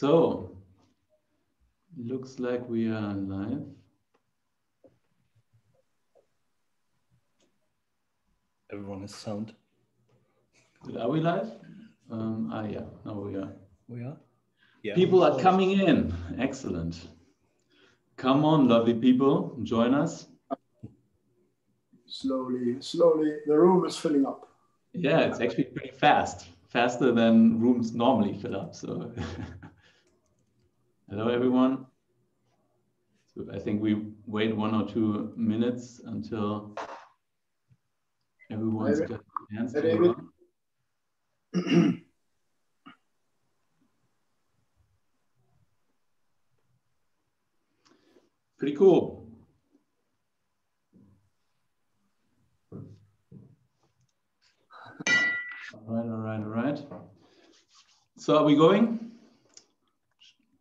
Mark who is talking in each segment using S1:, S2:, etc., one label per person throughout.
S1: So, looks like we are live.
S2: Everyone is sound.
S1: Are we live? Um, ah, yeah, now we are.
S2: We are? Yeah.
S1: People are coming in. Excellent. Come on, lovely people, join us.
S3: Slowly, slowly, the room is filling up.
S1: Yeah, it's actually pretty fast, faster than rooms normally fill up. So, hello, everyone. So I think we wait one or two minutes until everyone's got hands
S3: hey,
S1: up.
S3: David.
S1: Pretty cool. All right, all right, all right. So are we going?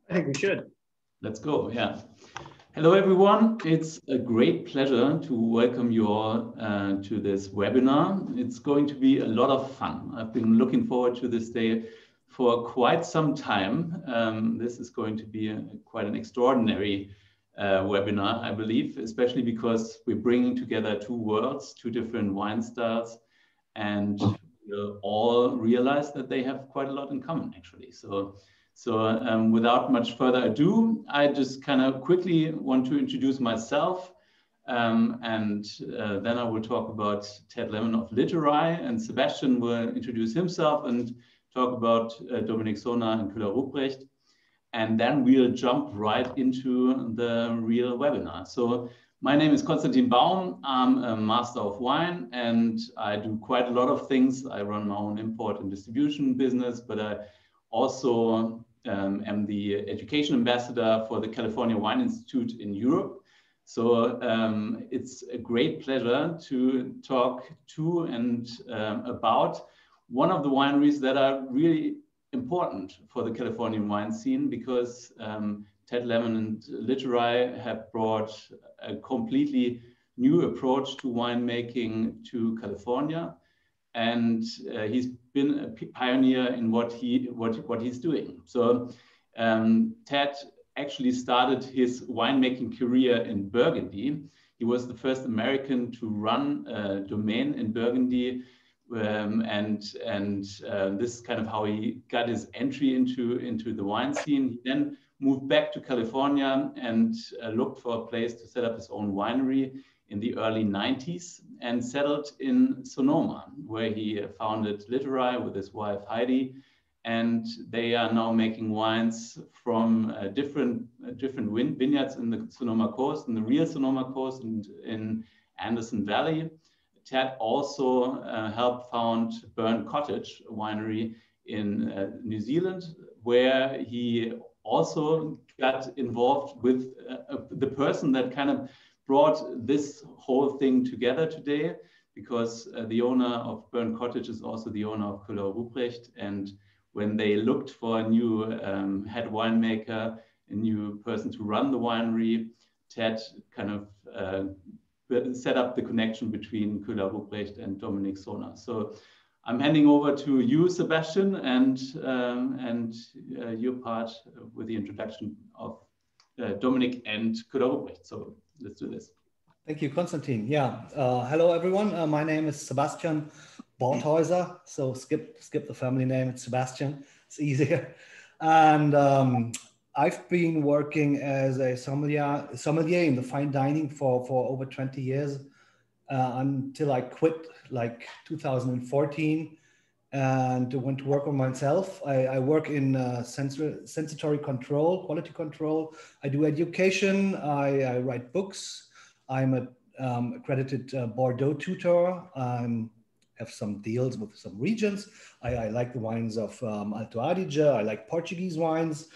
S2: I think we should.
S1: Let's go. Yeah. Hello, everyone. It's a great pleasure to welcome you all uh, to this webinar. It's going to be a lot of fun. I've been looking forward to this day for quite some time. Um, this is going to be a, quite an extraordinary uh, webinar, I believe, especially because we're bringing together two worlds, two different wine styles, and we'll all realize that they have quite a lot in common, actually. So. So um, without much further ado, I just kind of quickly want to introduce myself. Um, and uh, then I will talk about Ted Lemon of Littorai and Sebastian will introduce himself and talk about uh, Dominik Sona and Köhler Ruprecht. And then we'll jump right into the real webinar. So my name is Konstantin Baum. I'm a master of wine and I do quite a lot of things. I run my own import and distribution business, but I also um, am the education ambassador for the California Wine Institute in Europe. So um, it's a great pleasure to talk to and um, about one of the wineries that are really important for the Californian wine scene because um, Ted Lemon and Littorai have brought a completely new approach to winemaking to California and uh, he's been a pioneer in what he what what he's doing. So um, Ted actually started his winemaking career in Burgundy. He was the first American to run a domain in Burgundy, um, and and uh, this is kind of how he got his entry into into the wine scene. He then moved back to California and uh, looked for a place to set up his own winery in the early 90s and settled in Sonoma, where he founded Littorai with his wife Heidi. And they are now making wines from uh, different, uh, different vineyards in the Sonoma coast, in the real Sonoma coast, and in Anderson Valley. Ted also uh, helped found Burn Cottage, winery in uh, New Zealand, where he also got involved with uh, the person that kind of brought this whole thing together today because uh, the owner of Burn Cottage is also the owner of Köhler Ruprecht. And when they looked for a new um, head winemaker, a new person to run the winery, Ted kind of uh, set up the connection between Köhler Ruprecht and Dominik Sona. So I'm handing over to you, Sebastian, and, um, and uh, your part with the introduction of uh, Dominik and Köhler Ruprecht. So let's do this.
S2: Thank you, Konstantin. Yeah. Uh, hello, everyone. Uh, my name is Sebastian Bordthäuser. So skip skip the family name. It's Sebastian. It's easier. And um, I've been working as a sommelier, sommelier in the fine dining for, for over 20 years uh, until I quit like 2014 and went to work on myself. I, I work in uh, sensor, sensory control, quality control. I do education. I, I write books. I'm a um, accredited uh, Bordeaux tutor. I have some deals with some regions. I, I like the wines of um, Alto Adige. I like Portuguese wines,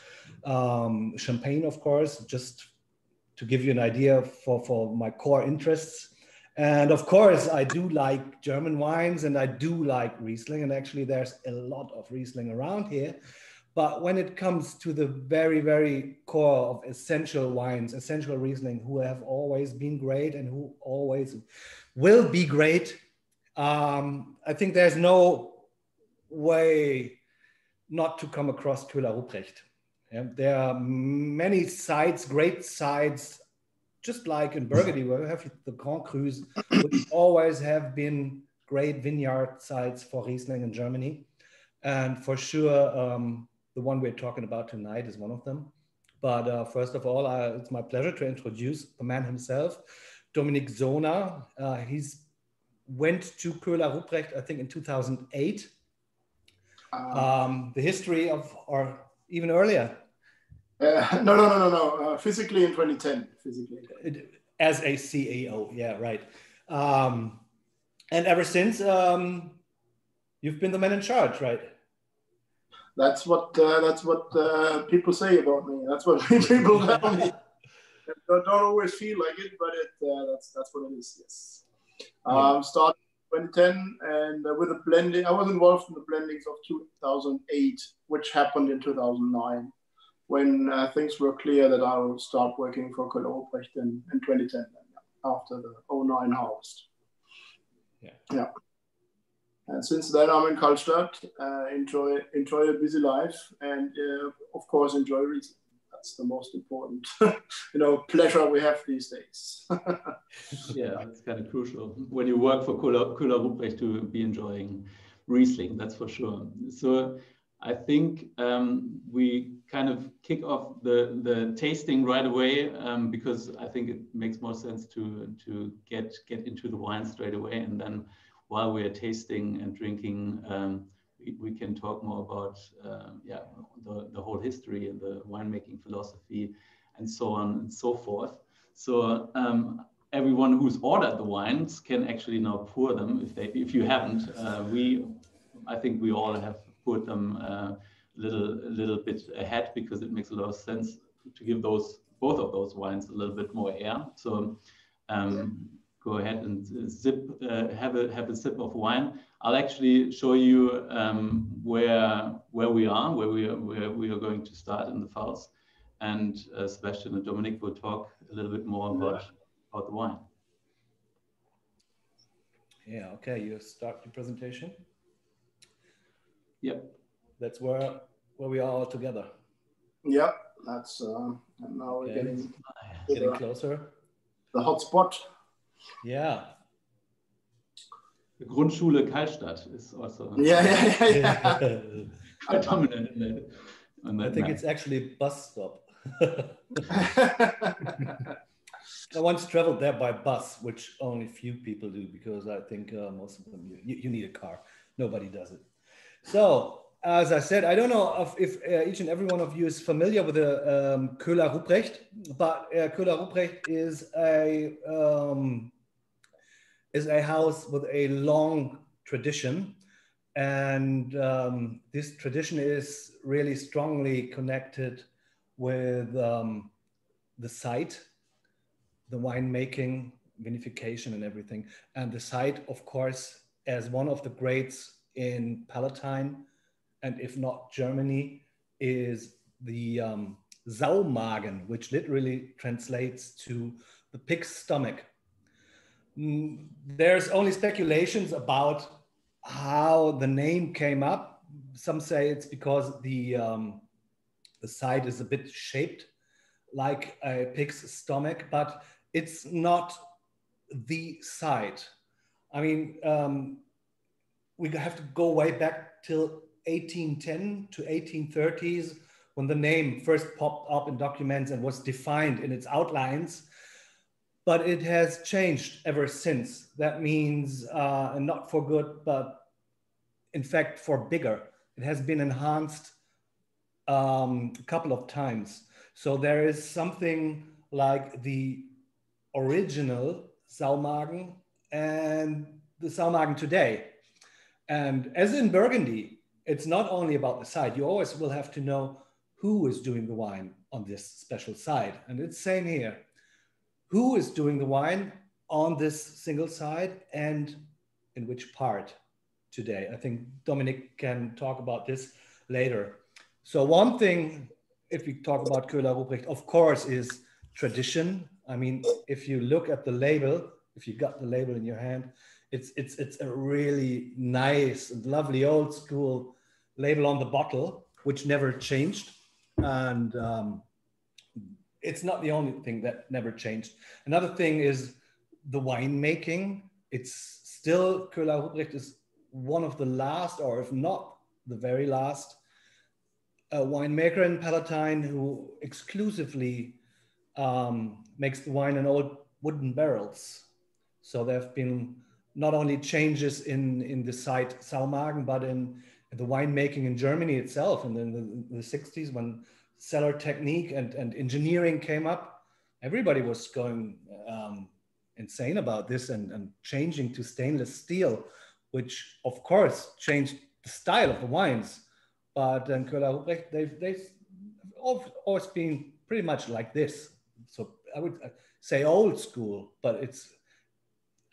S2: um, Champagne, of course, just to give you an idea for, for my core interests. And of course, I do like German wines and I do like Riesling. And actually, there's a lot of Riesling around here. But when it comes to the very, very core of essential wines, essential Riesling, who have always been great and who always will be great, um, I think there's no way not to come across Köhler Ruprecht. And there are many sites, great sites, just like in Burgundy, where we have the Grand Crus, which always have been great vineyard sites for Riesling in Germany. And for sure, um, the one we're talking about tonight is one of them. But uh, first of all, uh, it's my pleasure to introduce the man himself, Dominik Sona. Uh, he's went to Köhler Ruprecht, I think, in 2008. Ah. Um, the history of, or even earlier.
S3: Uh, no, no, no, no, no. Uh, physically in 2010. Physically.
S2: As a CEO, yeah, right. Um, and ever since, um, you've been the man in charge, right?
S3: That's what uh, that's what uh, people say about me. That's what people tell me. don't, don't always feel like it, but it, uh, that's that's what it is. Yes. Um, started 2010 and uh, with the blending, I was involved in the blendings of 2008, which happened in 2009 when uh, things were clear that I would start working for Köhler Ruprecht in, in 2010 after the 09 harvest. Yeah. yeah. And since then, I'm in Kallstadt, uh, enjoy, enjoy a busy life, and uh, of course, enjoy Riesling. That's the most important, you know, pleasure we have these days.
S1: yeah, it's kind of crucial when you work for Köhler, Köhler Ruprecht to be enjoying Riesling, that's for sure. So I think um, we kind of kick off the, the tasting right away um, because I think it makes more sense to, to get, get into the wine straight away and then while we are tasting and drinking, um, we, we, can talk more about uh, yeah, the, the whole history and the winemaking philosophy and so on and so forth. So um, everyone who's ordered the wines can actually now pour them if they if you haven't. Uh, we, I think we all have poured them uh, little a little bit ahead because it makes a lot of sense to give those both of those wines a little bit more air. So um, go ahead and sip, uh, have a have a sip of wine. I'll actually show you um, where where we are, where we are, where we are going to start in the Pfalz, and uh, Sebastian and Dominik will talk a little bit more about about the wine.
S2: Yeah. Okay. You start your presentation.
S1: Yep.
S2: That's where where we are all together.
S3: Yep. That's uh, and now we're okay. getting
S2: getting closer.
S3: The hot spot.
S2: Yeah.
S1: The Grundschule Kallstadt is also.
S3: Yeah, yeah, yeah.
S2: yeah. dominant I think it's actually a bus stop. I once traveled there by bus, which only few people do because I think uh, most of them you, you, need a car. Nobody does it. So, as I said, I don't know if, if uh, each and every one of you is familiar with the um, Köhler Ruprecht, but uh, Köhler Ruprecht is a um, is a house with a long tradition. And um, this tradition is really strongly connected with um, the site, the winemaking, vinification, and everything. And the site, of course, as one of the greats in Palatine, and if not Germany, is the um, Saumagen, which literally translates to the pig's stomach. Mm, there's only speculations about how the name came up. Some say it's because the um, the site is a bit shaped like a pig's stomach, but it's not the site. I mean, um, we have to go way back till 1810 to 1830s when the name first popped up in documents and was defined in its outlines but it has changed ever since. That means uh, not for good, but in fact for bigger. It has been enhanced um, a couple of times. So there is something like the original Saumagen and the Saumagen today. And as in Burgundy, it's not only about the side. You always will have to know who is doing the wine on this special side. And it's same here who is doing the wine on this single side and in which part today. I think Dominik can talk about this later. So one thing, if we talk about Köhler Ruprecht, of course, is tradition. I mean, if you look at the label, if you got the label in your hand, it's it's it's a really nice and lovely old school label on the bottle, which never changed. and um, it's not the only thing that never changed. Another thing is the winemaking. It's still Köhler Ruprecht is one of the last, or if not the very last, uh, winemaker in Palatine who exclusively um, makes the wine in old wooden barrels. So there have been not only changes in, in the site Saumagen, but in, the winemaking in Germany itself. And in the, the 60s, when cellar technique and, and engineering came up, everybody was going um, insane about this and, and changing to stainless steel, which of course changed the style of the wines. But in Köhler they've, they've always been pretty much like this. So I would say old school, but it's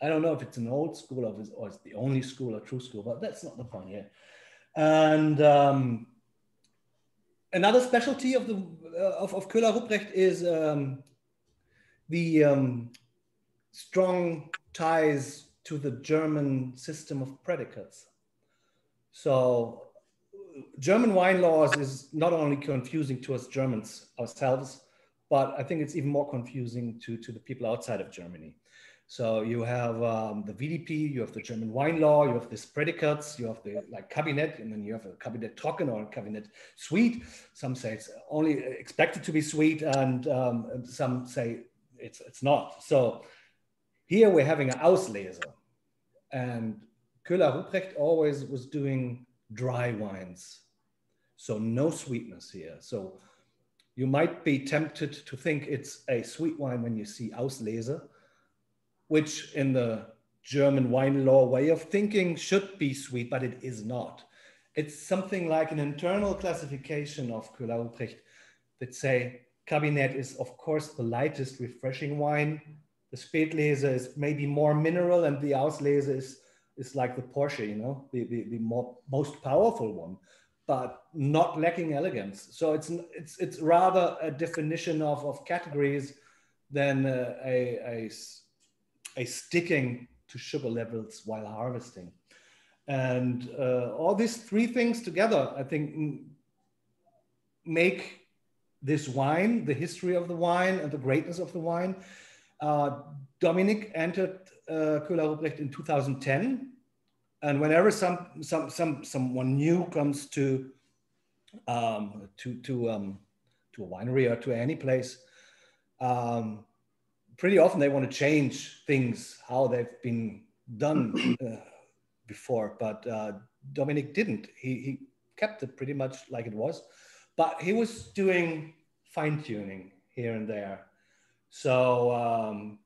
S2: I don't know if it's an old school or it's, the only school or true school, but that's not the point here. And um, another specialty of the uh, of, of Köhler Ruprecht is um, the um, strong ties to the German system of predicates. So German wine laws is not only confusing to us Germans ourselves, but I think it's even more confusing to, to the people outside of Germany. So you have um, the VDP, you have the German wine law, you have this predicates, you have the like Kabinett, and then you have a Kabinett trocken or a Kabinett sweet. Some say it's only expected to be sweet, and um, some say it's it's not. So here we're having an Auslese, and Köhler Ruprecht always was doing dry wines, so no sweetness here. So you might be tempted to think it's a sweet wine when you see Auslese which in the German wine law way of thinking should be sweet, but it is not. It's something like an internal classification of Köhler Ruprecht that say Kabinett is of course the lightest refreshing wine. The Spätlese is maybe more mineral and the Auslese is, is like the Porsche, you know, the, the, the more, most powerful one, but not lacking elegance. So it's, it's, it's rather a definition of, of categories than a, a, a a sticking to sugar levels while harvesting. And uh, all these three things together, I think, make this wine, the history of the wine and the greatness of the wine. Uh, Dominik entered uh, Köhler Ruprecht in 2010. And whenever some, some, some, someone new comes to, um, to, to, um, to a winery or to any place, um, pretty often they want to change things how they've been done uh, before, but uh, Dominik didn't. He, he kept it pretty much like it was, but he was doing fine tuning here and there. So um,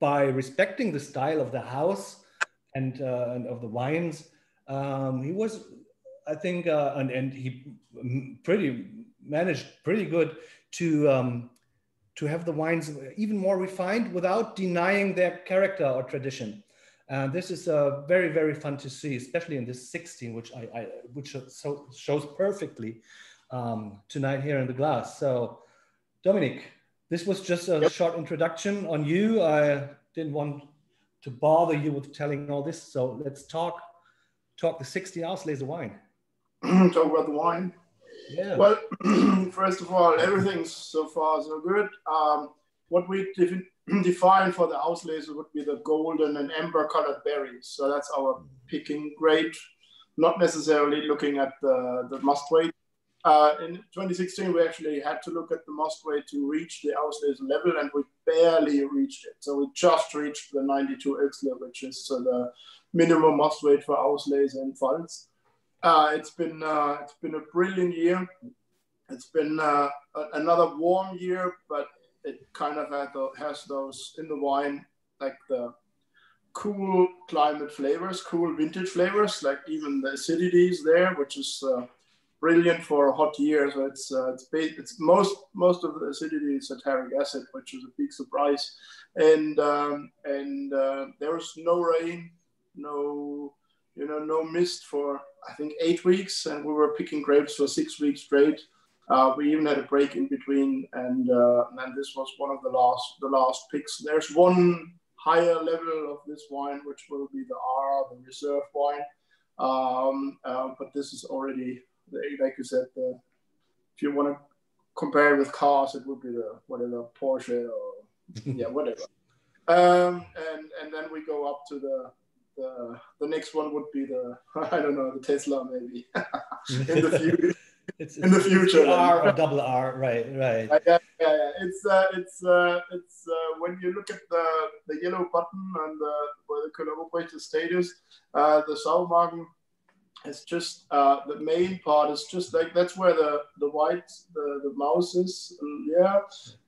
S2: by respecting the style of the house and, uh, and of the wines, um, he was, I think, uh, and, and he pretty managed pretty good to um, to have the wines even more refined without denying their character or tradition. And this is uh, very, very fun to see, especially in this 16, which I, I which so, shows perfectly um, tonight here in the glass. So, Dominik, this was just a yep. short introduction on you. I didn't want to bother you with telling all this, so let's talk talk the 16 Auslese wine.
S3: talk about the wine.
S2: Yeah.
S3: Well, first of all, everything's so far so good. Um, what we define for the Auslese would be the golden and amber colored berries. So that's our picking grade, not necessarily looking at the, the must weight. Uh, in 2016, we actually had to look at the must weight to reach the Auslese level, and we barely reached it. So we just reached the 92 Oechsle, which is uh, the minimum must weight for Auslese and Pfalz. Uh, it's been uh, it's been a brilliant year. It's been uh, another warm year, but it kind of the, has those in the wine like the cool climate flavors, cool vintage flavors, like even the acidity is there, which is uh, brilliant for a hot year. So it's uh, it's it's most most of the acidity is tartaric acid, which is a big surprise, and um, and uh, there was no rain, no you know no mist for I think eight weeks, and we were picking grapes for six weeks straight. Uh, we even had a break in between, and uh, and this was one of the last the last picks. There's one higher level of this wine, which will be the R, the reserve wine. Um, uh, but this is already, like you said, the, if you want to compared with cars, it would be the whatever Porsche or yeah, whatever. Um, and and then we go up to the the the next one would be the I don't know the Tesla maybe in the future.
S2: It's,
S3: in the future.
S2: R or double R, right, right.
S3: Uh, yeah, yeah, yeah. It's uh, it's uh, it's uh, when you look at the the yellow button and the, where the collaborator status, uh, the Saumagen is just uh, the main part is just like that's where the the white the, the mouse is yeah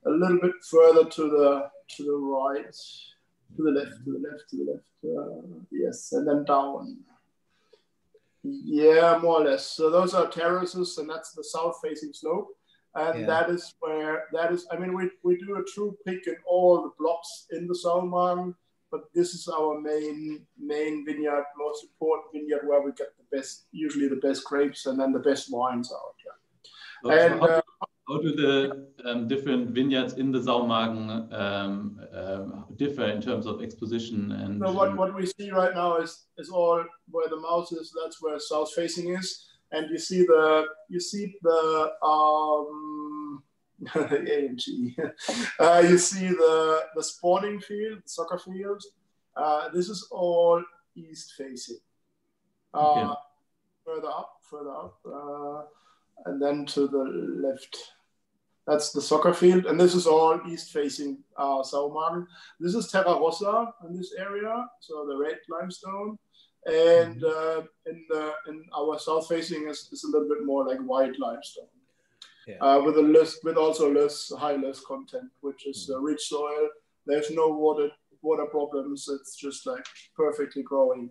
S3: a little bit further to the to the right to the left to the left to the left uh, yes and then down yeah more or less so those are terraces and that's the south facing slope and yeah. that is where that is i mean we, we do a true pick in all the blocks in the Saumagen but this is our main main vineyard, most important vineyard where we get the best, usually the best grapes and then the best wines out.
S1: Yeah. and how, uh, how, do the um, different vineyards in the Saumagen um, um, differ in terms of exposition and?
S3: So what, what we see right now is is all where the mouth is. That's where south facing is, and you see the you see the um, AMG. uh, you see the, the sporting field, the soccer field. Uh, this is all east facing. Uh, okay. Further up, further up, uh, and then to the left. That's the soccer field, and this is all east facing uh, Saumagen. This is Terra Rossa in this area, so the red limestone. And mm-hmm. uh, in, the, in our south facing is, is a little bit more like white limestone yeah. uh, with a less, with also less high less content, which is uh, rich soil. There's no water water problems. It's just like perfectly growing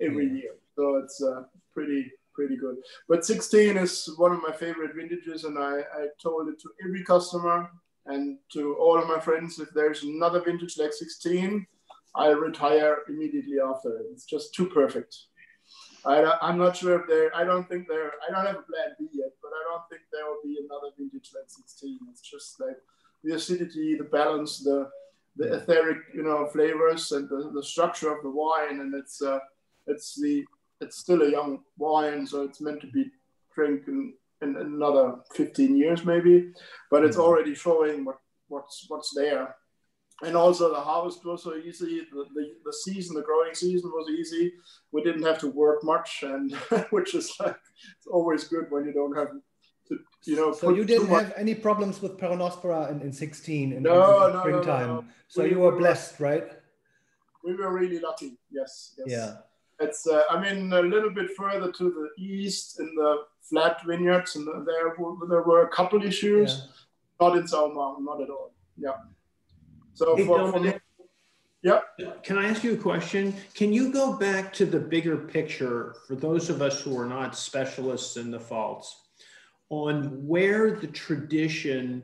S3: every yeah. year. So it's uh, pretty pretty good. But 16 is one of my favorite vintages, and I, I told it to every customer and to all of my friends if there's another vintage like 16, I retire immediately after it. It's just too perfect. I, I'm not sure if there. I don't think there. I don't have a plan B yet, but I don't think there will be another vintage like 16. It's just like the acidity, the balance, the the etheric, you know, flavors and the, the structure of the wine, and it's uh, it's the it's still a young wine, so it's meant to be drinking in, in another 15 years maybe, but it's mm-hmm. already showing what what's what's there and also the harvest was so easy. The, the, the, season, the growing season was easy. We didn't have to work much, and which is like it's always good when you don't have to, you know.
S2: So you didn't have any problems with Peronospora in, in 16 in, no, in no, springtime. No, so we, you were blessed, right?
S3: We were really lucky. Yes. yes.
S2: Yeah.
S3: It's. Uh, I mean, a little bit further to the east in the flat vineyards, and there were, there were a couple issues. Yeah. Not in Saumagen, not at all. Yeah. So hey, for, for yeah.
S4: Can I ask you a question? Can you go back to the bigger picture for those of us who are not specialists in the Pfalz on where the tradition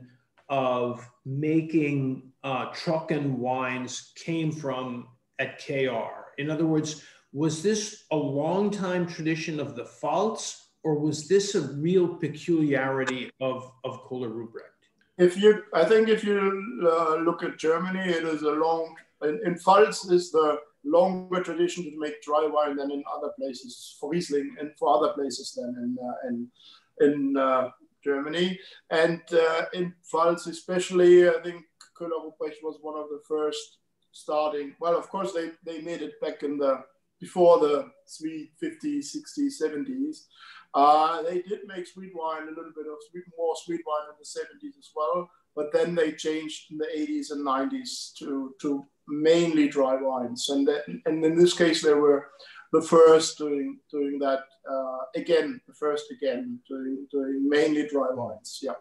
S4: of making uh, Trocken wines came from at KR? In other words, was this a long time tradition of the Pfalz or was this a real peculiarity of, of Kohler Ruprecht?
S3: if you, I think if you uh, look at Germany, it is a long, in, in Pfalz is the longer tradition to make dry wine than in other places for Riesling and for other places than in, uh, in, in uh, Germany. And uh, in Pfalz especially, I think Köhler Ruprecht was one of the first starting. Well, of course, they, they made it back in the, before the sweet 50s, 60s, 70s. Uh, they did make sweet wine, a little bit of sweet, more sweet wine in the 70s as well, but then they changed in the 80s and 90s to, to mainly dry wines. And, then, and in this case, they were the first doing, doing that uh, again, the first again, doing, doing mainly dry wines. Yeah.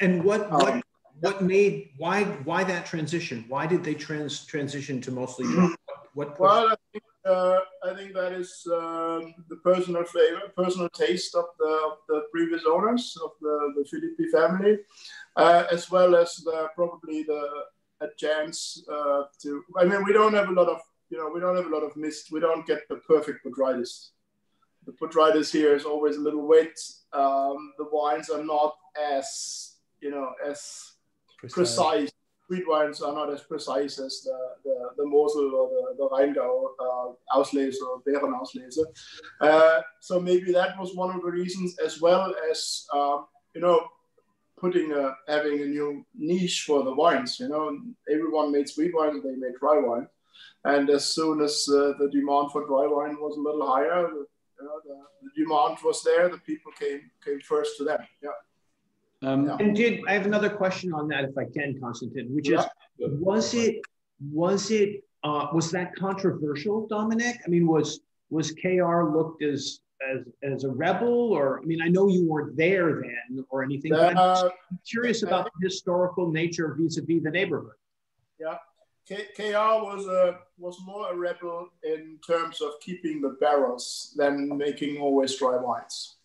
S4: And what, what, um, what made, why, why that transition? Why did they trans, transition to mostly dry?
S3: What, what well, I think uh, I think that is um, the personal flavor, personal taste of the, of the previous owners of the, the Philippi family, uh, as well as the, probably the a chance uh, to. I mean, we don't have a lot of you know we don't have a lot of mist. We don't get the perfect botrytis. The botrytis here is always a little wet. Um, the wines are not as you know as precise, precise sweet wines are not as precise as the, the, the Mosel or the, the Rheingau uh, Auslese or Beeren Auslese. Uh, so maybe that was one of the reasons, as well as, um, you know, putting a having a new niche for the wines. You know, everyone made sweet wine, they made dry wine, and as soon as uh, the demand for dry wine was a little higher, the, you know, the, the, demand was there. The people came came first to them. Yeah.
S4: Um, yeah. And did I have another question on that, if I can, Konstantin? Which is, was it was it uh, was that controversial, Dominik? I mean, was was KR looked as as as a rebel, or I mean, I know you weren't there then or anything. Uh, but I'm curious about the historical nature vis-a-vis the neighborhood.
S3: Yeah, K- KR was a was more a rebel in terms of keeping the barrels than making always dry wines.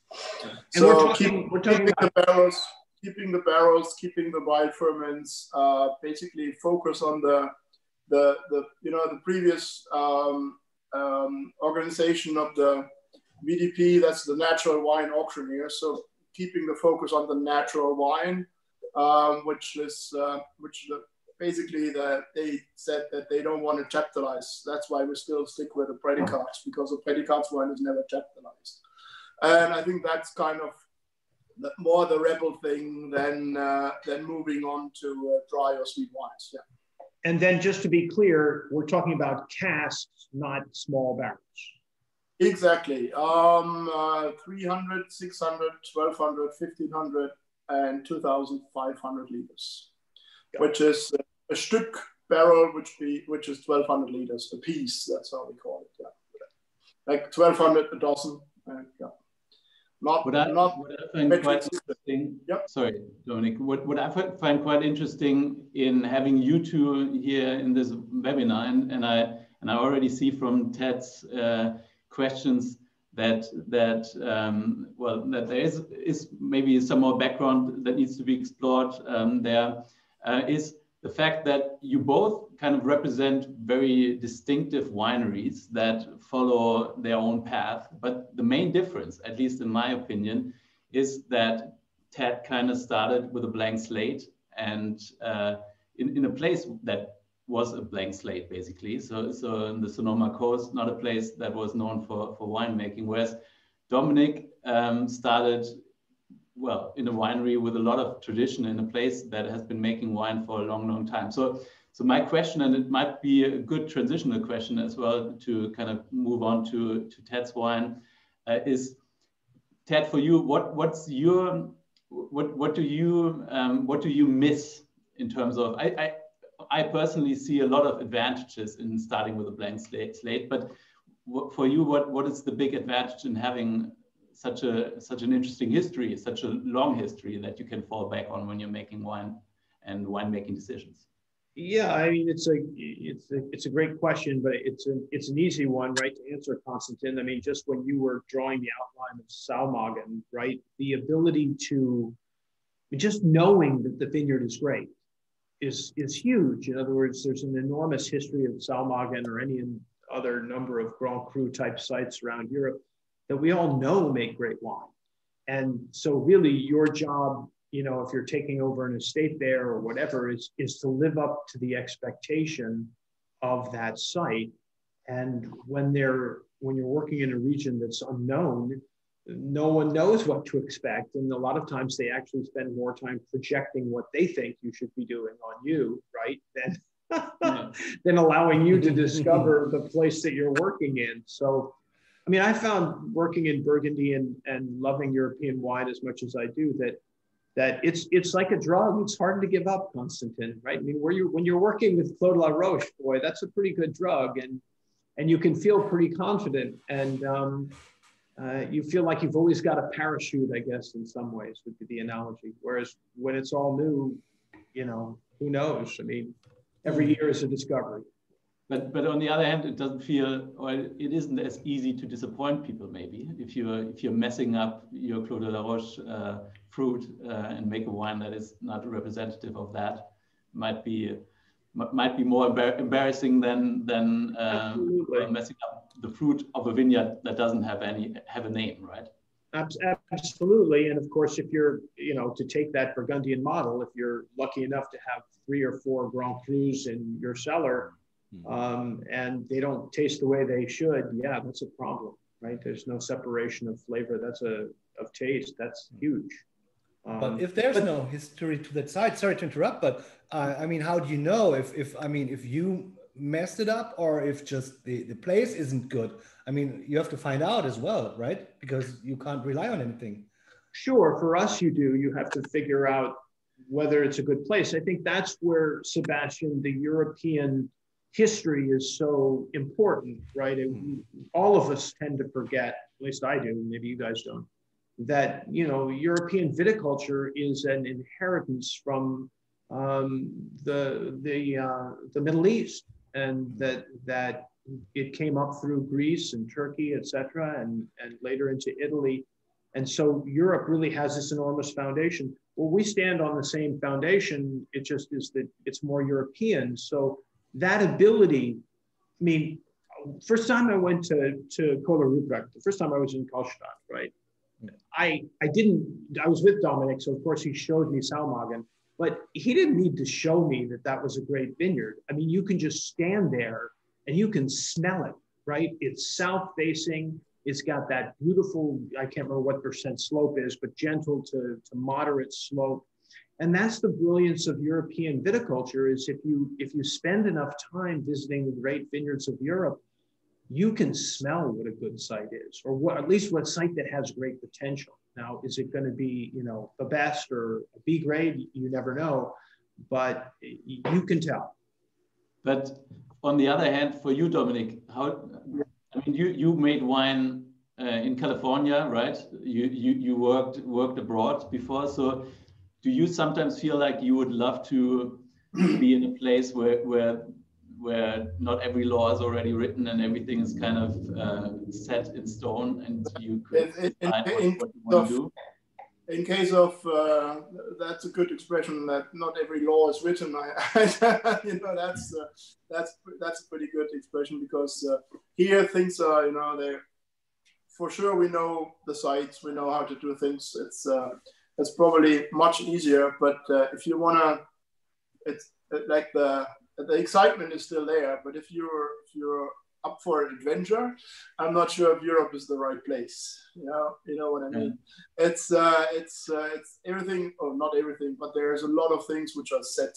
S4: And so we're talking, keep, we're talking
S3: keeping about- the barrels, keeping the barrels, keeping the wild ferments. Uh, basically, focus on the the the you know the previous um, um, organization of the VDP, that's the natural wine auctioneer. So keeping the focus on the natural wine, um, which is uh, which the, basically they said that they don't want to chaptalize. That's why we still stick with the predicates because the predicates wine is never chaptalized. And I think that's kind of more the rebel thing than uh, than moving on to uh, dry or sweet wines. Yeah.
S4: And then just to be clear, we're talking about casks, not small barrels.
S3: Exactly. Um, uh, 300, 600, 1200, 1500, and 2500 liters, which is a Stück barrel, which be which is 1200 liters a piece. That's how we call it. Yeah. Like 1200 a dozen. And, yeah.
S1: Not, what I, not what I find quite interesting. Yep. Sorry, Dominik. What, what I find quite interesting in having you two here in this webinar, and, and I and I already see from Ted's uh, questions that that um, well that there is is maybe some more background that needs to be explored. Um, there uh, is the fact that you both kind of represent very distinctive wineries that follow their own path. But the main difference, at least in my opinion, is that Ted kind of started with a blank slate and uh, in, in a place that was a blank slate, basically. So, so in the Sonoma Coast, not a place that was known for, for winemaking, whereas Dominik um, started well, in a winery with a lot of tradition in a place that has been making wine for a long, long time. So, so my question, and it might be a good transitional question as well to kind of move on to, to Ted's wine, uh, is Ted, for you, what, what's your, what, what do you, um, what do you miss in terms of, I, I, I personally see a lot of advantages in starting with a blank slate, slate but for you, what, what is the big advantage in having such a such an interesting history, such a long history that you can fall back on when you're making wine and winemaking decisions?
S4: Yeah, I mean it's a it's a, it's a great question, but it's an it's an easy one, right, to answer, Konstantin. I mean, just when you were drawing the outline of Saumagen, right, the ability to just knowing that the vineyard is great is is huge. In other words, there's an enormous history of Saumagen or any other number of Grand Cru type sites around Europe that we all know make great wine. And so really your job, you know, if you're taking over an estate there or whatever, is, is to live up to the expectation of that site. And when they're when you're working in a region that's unknown, no one knows what to expect. And a lot of times they actually spend more time projecting what they think you should be doing on you, right? Than, than allowing you to discover the place that you're working in. So I mean, I found working in Burgundy and, and loving European wine as much as I do that that it's it's like a drug. It's hard to give up, Konstantin, right? I mean, where you when you're working with Clos de la Roche, boy, that's a pretty good drug, and and you can feel pretty confident, and um, uh, you feel like you've always got a parachute, I guess, in some ways would be the analogy. Whereas when it's all new, you know, who knows? I mean, every year is a discovery.
S1: But but on the other hand, it doesn't feel or it isn't as easy to disappoint people. Maybe if you're if you're messing up your Clos de la Roche uh, fruit uh, and make a wine that is not representative of that, might be might be more embar embarrassing than than uh, messing up the fruit of a vineyard that doesn't have any have a name, right?
S4: Absolutely, and of course, if you're you know to take that Burgundian model, if you're lucky enough to have three or four Grand Crus in your cellar. Um, and they don't taste the way they should, yeah, that's a problem, right? There's no separation of flavor. That's a of taste. That's hmm. huge.
S2: Um, but if there's but, no history to that side, sorry to interrupt, but uh, I mean, how do you know if, if I mean, if you messed it up or if just the, the place isn't good? I mean, you have to find out as well, right? Because you can't rely on anything.
S4: Sure, for us, you do. You have to figure out whether it's a good place. I think that's where Sebastian, the European history is so important, right? It, all of us tend to forget, at least I do, maybe you guys don't, that you know European viticulture is an inheritance from um, the the uh, the Middle East, and that that it came up through Greece and Turkey, etc., and and later into Italy, and so Europe really has this enormous foundation. Well, we stand on the same foundation. It just is that it's more European. So that ability, I mean, first time I went to to Kohler Ruprecht, the first time I was in Kallstadt, right? I I didn't. I was with Dominik, so of course he showed me Saumagen, but he didn't need to show me that that was a great vineyard. I mean, you can just stand there and you can smell it, right? It's south facing. It's got that beautiful. I can't remember what percent slope is, but gentle to to moderate slope. And that's the brilliance of European viticulture is if you if you spend enough time visiting the great vineyards of Europe, you can smell what a good site is, or what, at least what site that has great potential. Now, is it going to be, you know, the best or a B grade? You never know, but you can tell.
S1: But on the other hand, for you, Dominik, how? I mean, you you made wine uh, in California, right? You you you worked worked abroad before, so do you sometimes feel like you would love to be in a place where where where not every law is already written and everything is kind of uh, set in stone and you could in, decide in, what, what, you want of, to do?
S3: In case of, uh, that's a good expression that not every law is written. I, you know, that's, uh, that's, that's a pretty good expression because uh, here things are, you know, they for sure we know the sites, we know how to do things. It's, uh, it's probably much easier, but uh, if you want to, it's like the the excitement is still there. But if you're if you're up for an adventure, I'm not sure if Europe is the right place. You know, you know what I mean. Yeah. It's uh, it's uh, it's everything, or not everything, but there's a lot of things which are set.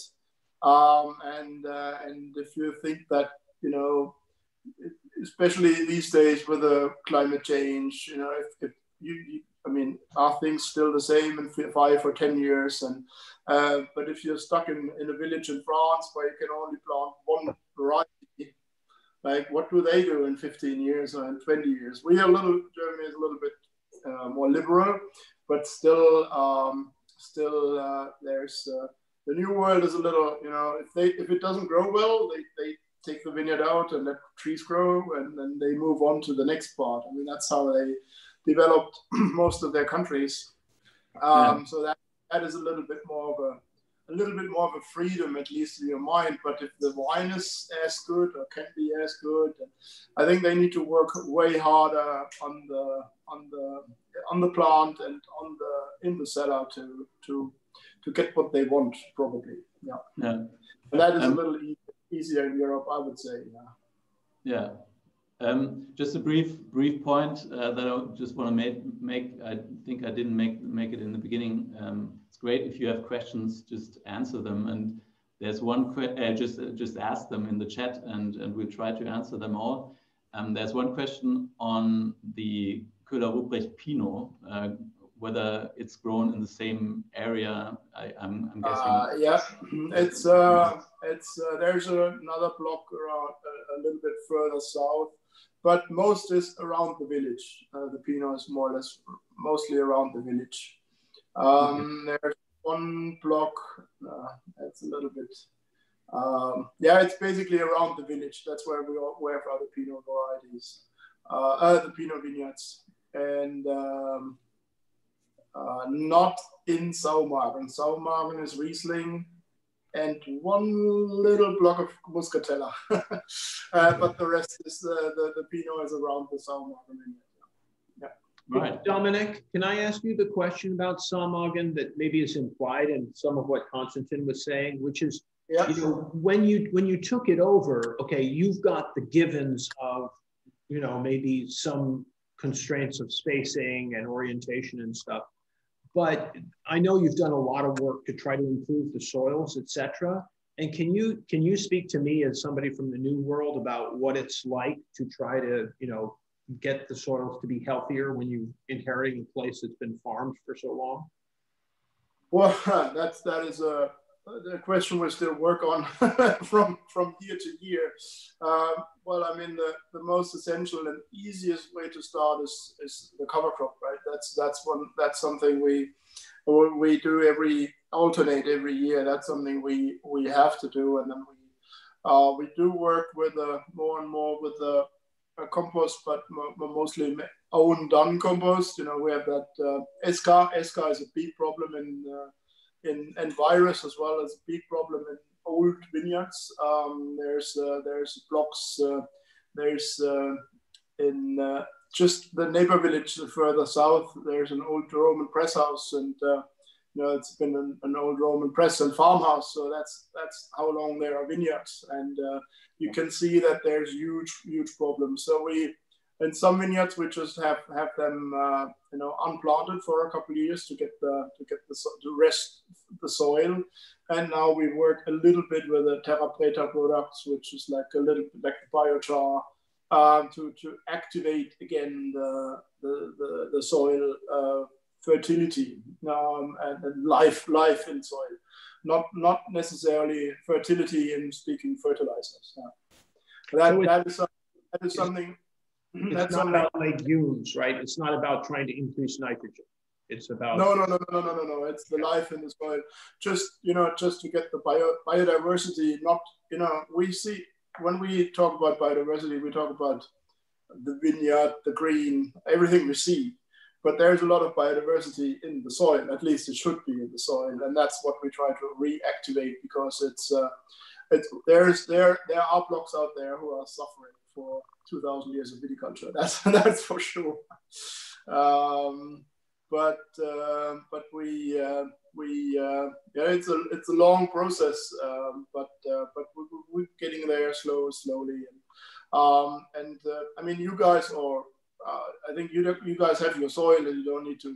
S3: Um, and uh, and if you think that you know, especially these days with the climate change, you know, if, if you, you I mean, are things still the same in five or ten years? And uh, but if you're stuck in, in a village in France where you can only plant one variety, like what do they do in 15 years or in 20 years? We are a little Germany is a little bit uh, more liberal, but still, um, still uh, there's uh, the new world is a little, you know, if they if it doesn't grow well, they, they take the vineyard out and let trees grow, and then they move on to the next part. I mean, that's how they developed most of their countries. Um, yeah. So that that is a little bit more of a a little bit more of a freedom, at least in your mind. But if the wine is as good or can be as good, I think they need to work way harder on the on the on the plant and on the in the cellar to to to get what they want, probably. Yeah. Yeah. And that is um, a little e easier in Europe, I would say. Yeah.
S1: Yeah. Um, just a brief brief point uh, that I just want to make, make. I think I didn't make make it in the beginning. Um, it's great if you have questions, just answer them. And there's one uh, just uh, just ask them in the chat, and and we'll try to answer them all. Um, there's one question on the Köhler Ruprecht Pinot, uh, whether it's grown in the same area. I, am guessing. Uh,
S3: yeah, it's uh, it's there's another block around a little bit further south but most is around the village. Uh, the Pinot is more or less mostly around the village. Um, there's one block, uh, that's a little bit, um, yeah, it's basically around the village. That's where we all, where other Pinot varieties, uh, uh, the Pinot vineyards, and um, uh, not in Saumagen. Saumagen is Riesling, and one little block of Muskateller. uh, but the rest is the, the, the Pinot is around the Saumagen.
S4: Yeah. Right. Dominik, can I ask you the question about Saumagen that maybe is implied in some of what Konstantin was saying, which is, yeah. you know, when you when you took it over, okay, you've got the givens of, you know, maybe some constraints of spacing and orientation and stuff but I know you've done a lot of work to try to improve the soils, etc. And can you can you speak to me as somebody from the new world about what it's like to try to you know get the soils to be healthier when you're inheriting a place that's been farmed for so long?
S3: Well, that's that is a the question we still work on from from year to year. Uh, well, I mean, the, the most essential and easiest way to start is, is the cover crop, right? That's that's one that's something we we do every alternate every year. That's something we we have to do, and then we uh, we do work with uh, more and more with the uh, compost, but mostly own done compost. You know, we have that uh, ESCA. ESCA is a big problem in in and virus as well as a big problem in old vineyards. Um, there's uh, there's blocks. Uh, there's uh, in uh, just the neighbor village further south. There's an old Roman press house, and uh, you know it's been an, an, old Roman press and farmhouse. So that's that's how long there are vineyards, and uh, you can see that there's huge huge problems. So we in some vineyards we just have have them uh, you know unplanted for a couple of years to get the to get the to rest the soil. And now we work a little bit with the terra preta products which is like a little bit like biochar um, to to activate again the the the, the soil uh, fertility um, and, and life life in soil. Not not necessarily fertility in speaking fertilizers yeah. that, so that is, that is something
S4: it's That's not about legumes, right? It's not about trying to increase nitrogen. It's about
S3: no, no, no, no, no, no, no. It's the life in the soil. Just you know, just to get the bio, biodiversity. Not you know, we see when we talk about biodiversity, we talk about the vineyard, the green, everything we see. But there's a lot of biodiversity in the soil. At least it should be in the soil, and that's what we try to reactivate because it's uh, it's there's there there are blocks out there who are suffering for 2,000 years of viticulture. That's that's for sure. Um, but uh, but we uh, we uh, yeah, it's a it's a long process. Um, but uh, but we, are getting there slow slowly. And um, and uh, I mean, you guys are. Uh, I think you you guys have your soil, and you don't need to,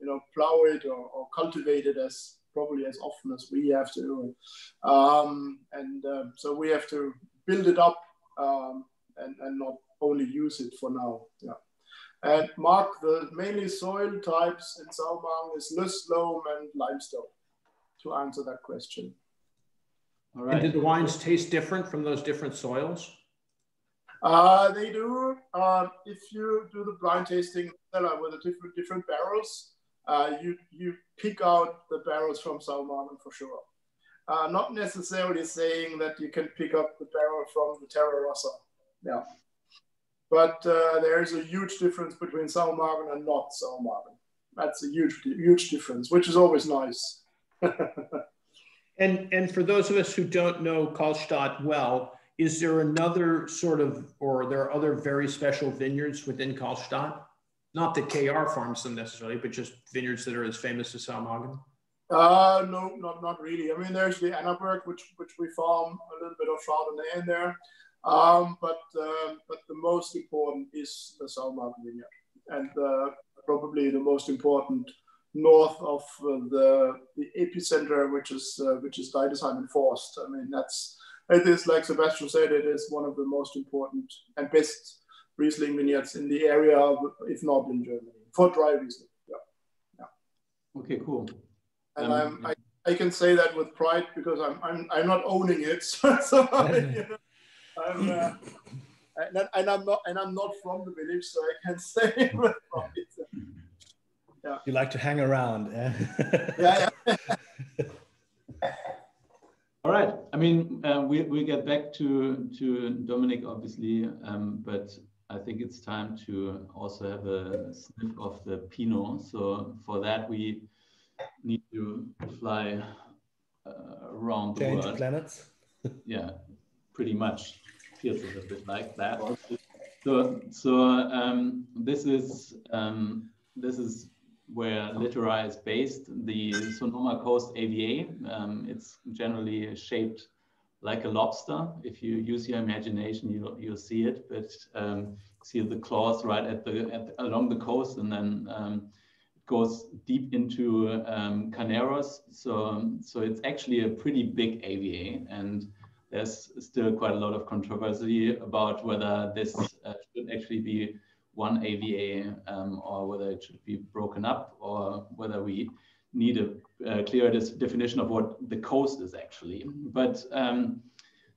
S3: you know, plow it or, or cultivate it as probably as often as we have to. Um, and so we have to build it up um, and, and not only use it for now. Yeah. And Mark, the mainly soil types in Saumagen is loess, loam, and limestone to answer that question.
S4: All right. And did the wines taste different from those different soils?
S3: Uh, they do. Uh, if you do the blind tasting with the different, different barrels, uh, you, you pick out the barrels from Saumagen for sure. Uh, not necessarily saying that you can pick up the barrel from the Terra Rossa. Yeah. But uh, there is a huge difference between Saumagen and not Saumagen. That's a huge, huge difference, which is always nice.
S4: and and for those of us who don't know Kallstadt well, is there another sort of, or there are other very special vineyards within Kallstadt? Not that KR farms them necessarily, but just vineyards that are as famous as Saumagen?
S3: Uh, no, not, not really. I mean, there's the Annaberg, which, which we farm a little bit of Chardonnay in there. Um, but um, but the most important is the Saumagen vineyard, and uh, probably the most important north of uh, the the epicenter, which is uh, which is Deidesheim and Forst. I mean, that's it is like Sebastian said, it is one of the most important and best Riesling vineyards in the area, if not in Germany, for dry Riesling. Yeah,
S1: yeah. Okay, cool.
S3: And um, I'm, I, I can say that with pride because I'm I'm, I'm not owning it, so, so you know, I'm, uh, and, and, I'm not, and I'm not from the village, so I can't say.
S2: yeah. You like to hang around.
S3: Eh? yeah. yeah.
S1: All right. I mean, uh, we we get back to to Dominik, obviously, um, but I think it's time to also have a sniff of the Pinot. So for that, we need to fly uh, around the world.
S2: planets.
S1: yeah, pretty much feels a little bit like that. So, so um, this is um, this is where Littorai is based, the Sonoma Coast AVA. Um, it's generally shaped like a lobster. If you use your imagination, you you'll see it. But um, see the claws right at the, at along the coast, and then um, goes deep into um, Carneros. So, so it's actually a pretty big AVA, and there's still quite a lot of controversy about whether this uh, should actually be one AVA um, or whether it should be broken up or whether we need a, a clear definition of what the coast is actually. But um,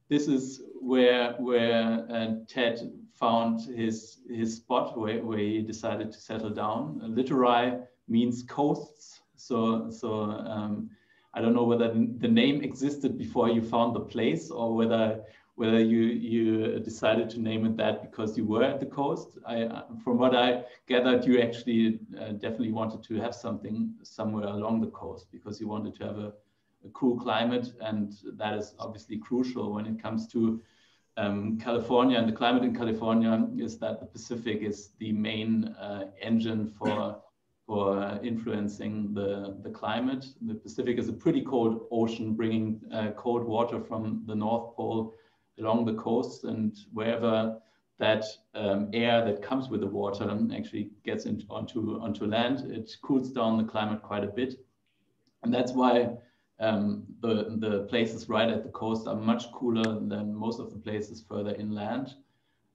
S1: this is where where uh, Ted found his his spot where, where he decided to settle down. Littorai means coasts, so so um, I don't know whether the name existed before you found the place or whether whether you you decided to name it that because you were at the coast. I, from what I gathered, you actually uh, definitely wanted to have something somewhere along the coast because you wanted to have a, a cool climate, and that is obviously crucial when it comes to um, California. And the climate in California is that the Pacific is the main uh, engine for for influencing the, the climate. The Pacific is a pretty cold ocean, bringing uh, cold water from the North Pole along the coast and wherever that um, air that comes with the water actually gets into, onto, onto land, it cools down the climate quite a bit. And that's why um, the, the places right at the coast are much cooler than most of the places further inland.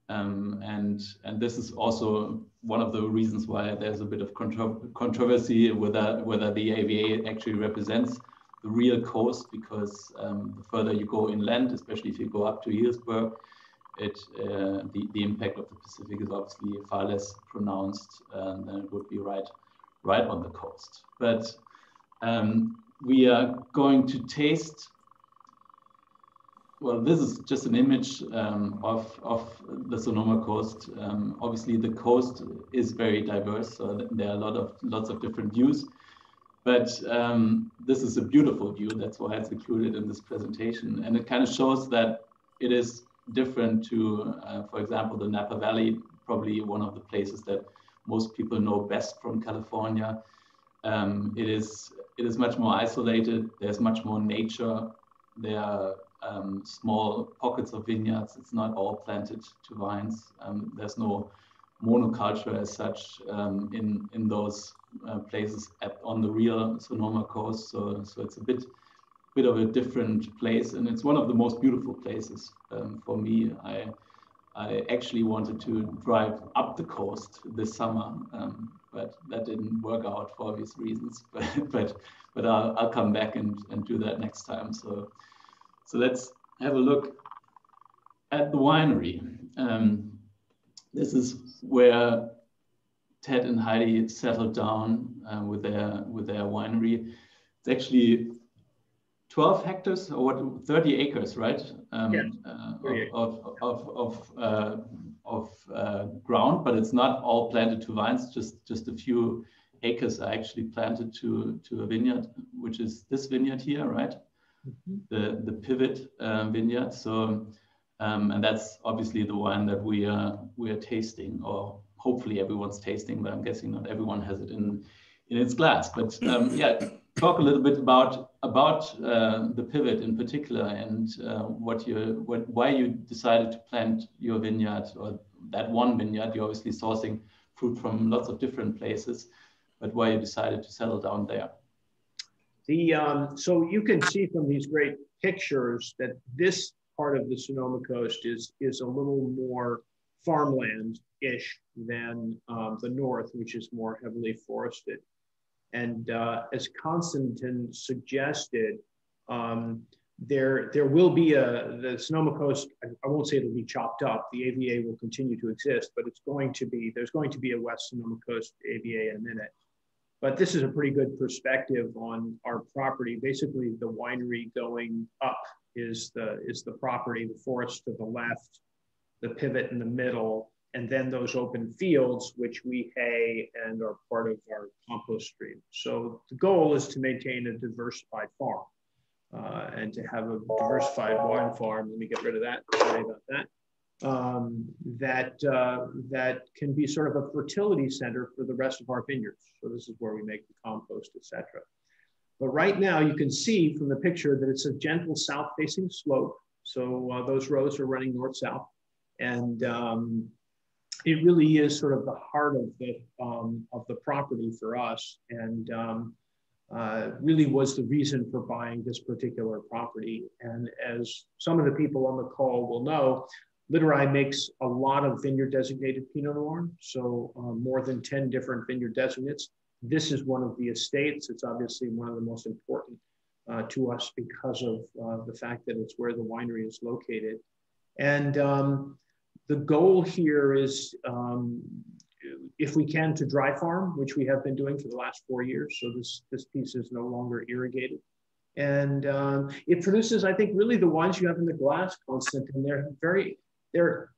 S1: Um, and, and this is also one of the reasons why there's a bit of contro controversy whether, whether the AVA actually represents the real coast because um, the further you go inland, especially if you go up to Healdsburg, it, uh, the, the impact of the Pacific is obviously far less pronounced uh, than it would be right, right on the coast. But um, we are going to taste, well, this is just an image um, of, of the Sonoma coast. Um, obviously the coast is very diverse, so there are a lot of, lots of different views. But um, this is a beautiful view. That's why it's included in this presentation. And it kind of shows that it is different to, uh, for example, the Napa Valley, probably one of the places that most people know best from California. Um, it is it is much more isolated. There's much more nature. There are um, small pockets of vineyards. It's not all planted to vines. Um, there's no monoculture as such um, in in those uh, places at, on the real Sonoma coast. So, so it's a bit, bit of a different place, and it's one of the most beautiful places um, for me. I, I actually wanted to drive up the coast this summer, um, but that didn't work out for obvious reasons. But but, but I'll, I'll come back and, and do that next time. So so let's have a look at the winery. Um, this is where Ted and Heidi settled down uh, with their with their winery. It's actually 12 hectares or what 30 acres, right? Um,
S4: yeah.
S1: uh, of, of, of, uh, of uh, ground, but it's not all planted to vines. Just just a few acres are actually planted to to a vineyard, which is this vineyard here, right? The the pivot um, vineyard. So. Um, and that's obviously the wine that we are we are tasting or hopefully everyone's tasting, but I'm guessing not everyone has it in in its glass. But um, yeah, talk a little bit about about uh, the pivot in particular and uh, what you what why you decided to plant your vineyard or that one vineyard. You're obviously sourcing fruit from lots of different places, but why you decided to settle down there.
S4: The um, so you can see from these great pictures that this part of the Sonoma coast is is a little more farmland ish than um, the north, which is more heavily forested. And uh, as Konstantin suggested, um, there there will be a the Sonoma Coast. I won't say it'll be chopped up. The AVA will continue to exist, but it's going to be there's going to be a West Sonoma Coast AVA in a minute. But this is a pretty good perspective on our property. Basically, the winery going up is the is the property, the forest to the left, the pivot in the middle, and then those open fields, which we hay and are part of our compost stream. So the goal is to maintain a diversified farm uh, and to have a diversified wine farm. Let me get rid of that. Sorry about that. Um, that uh, that can be sort of a fertility center for the rest of our vineyards. So this is where we make the compost, etc. But right now you can see from the picture that it's a gentle south-facing slope. So uh, those rows are running north-south, and um, it really is sort of the heart of the um, of the property for us, and um, uh, really was the reason for buying this particular property. And as some of the people on the call will know, Littorai makes a lot of vineyard designated Pinot Noir, so uh, more than 10 different vineyard designates. This is one of the estates. It's obviously one of the most important uh, to us because of uh, the fact that it's where the winery is located. And um, the goal here is, um, if we can, to dry farm, which we have been doing for the last four years. So this, this piece is no longer irrigated. And um, it produces, I think, really the wines you have in the glass, Constant, and they're very, they're,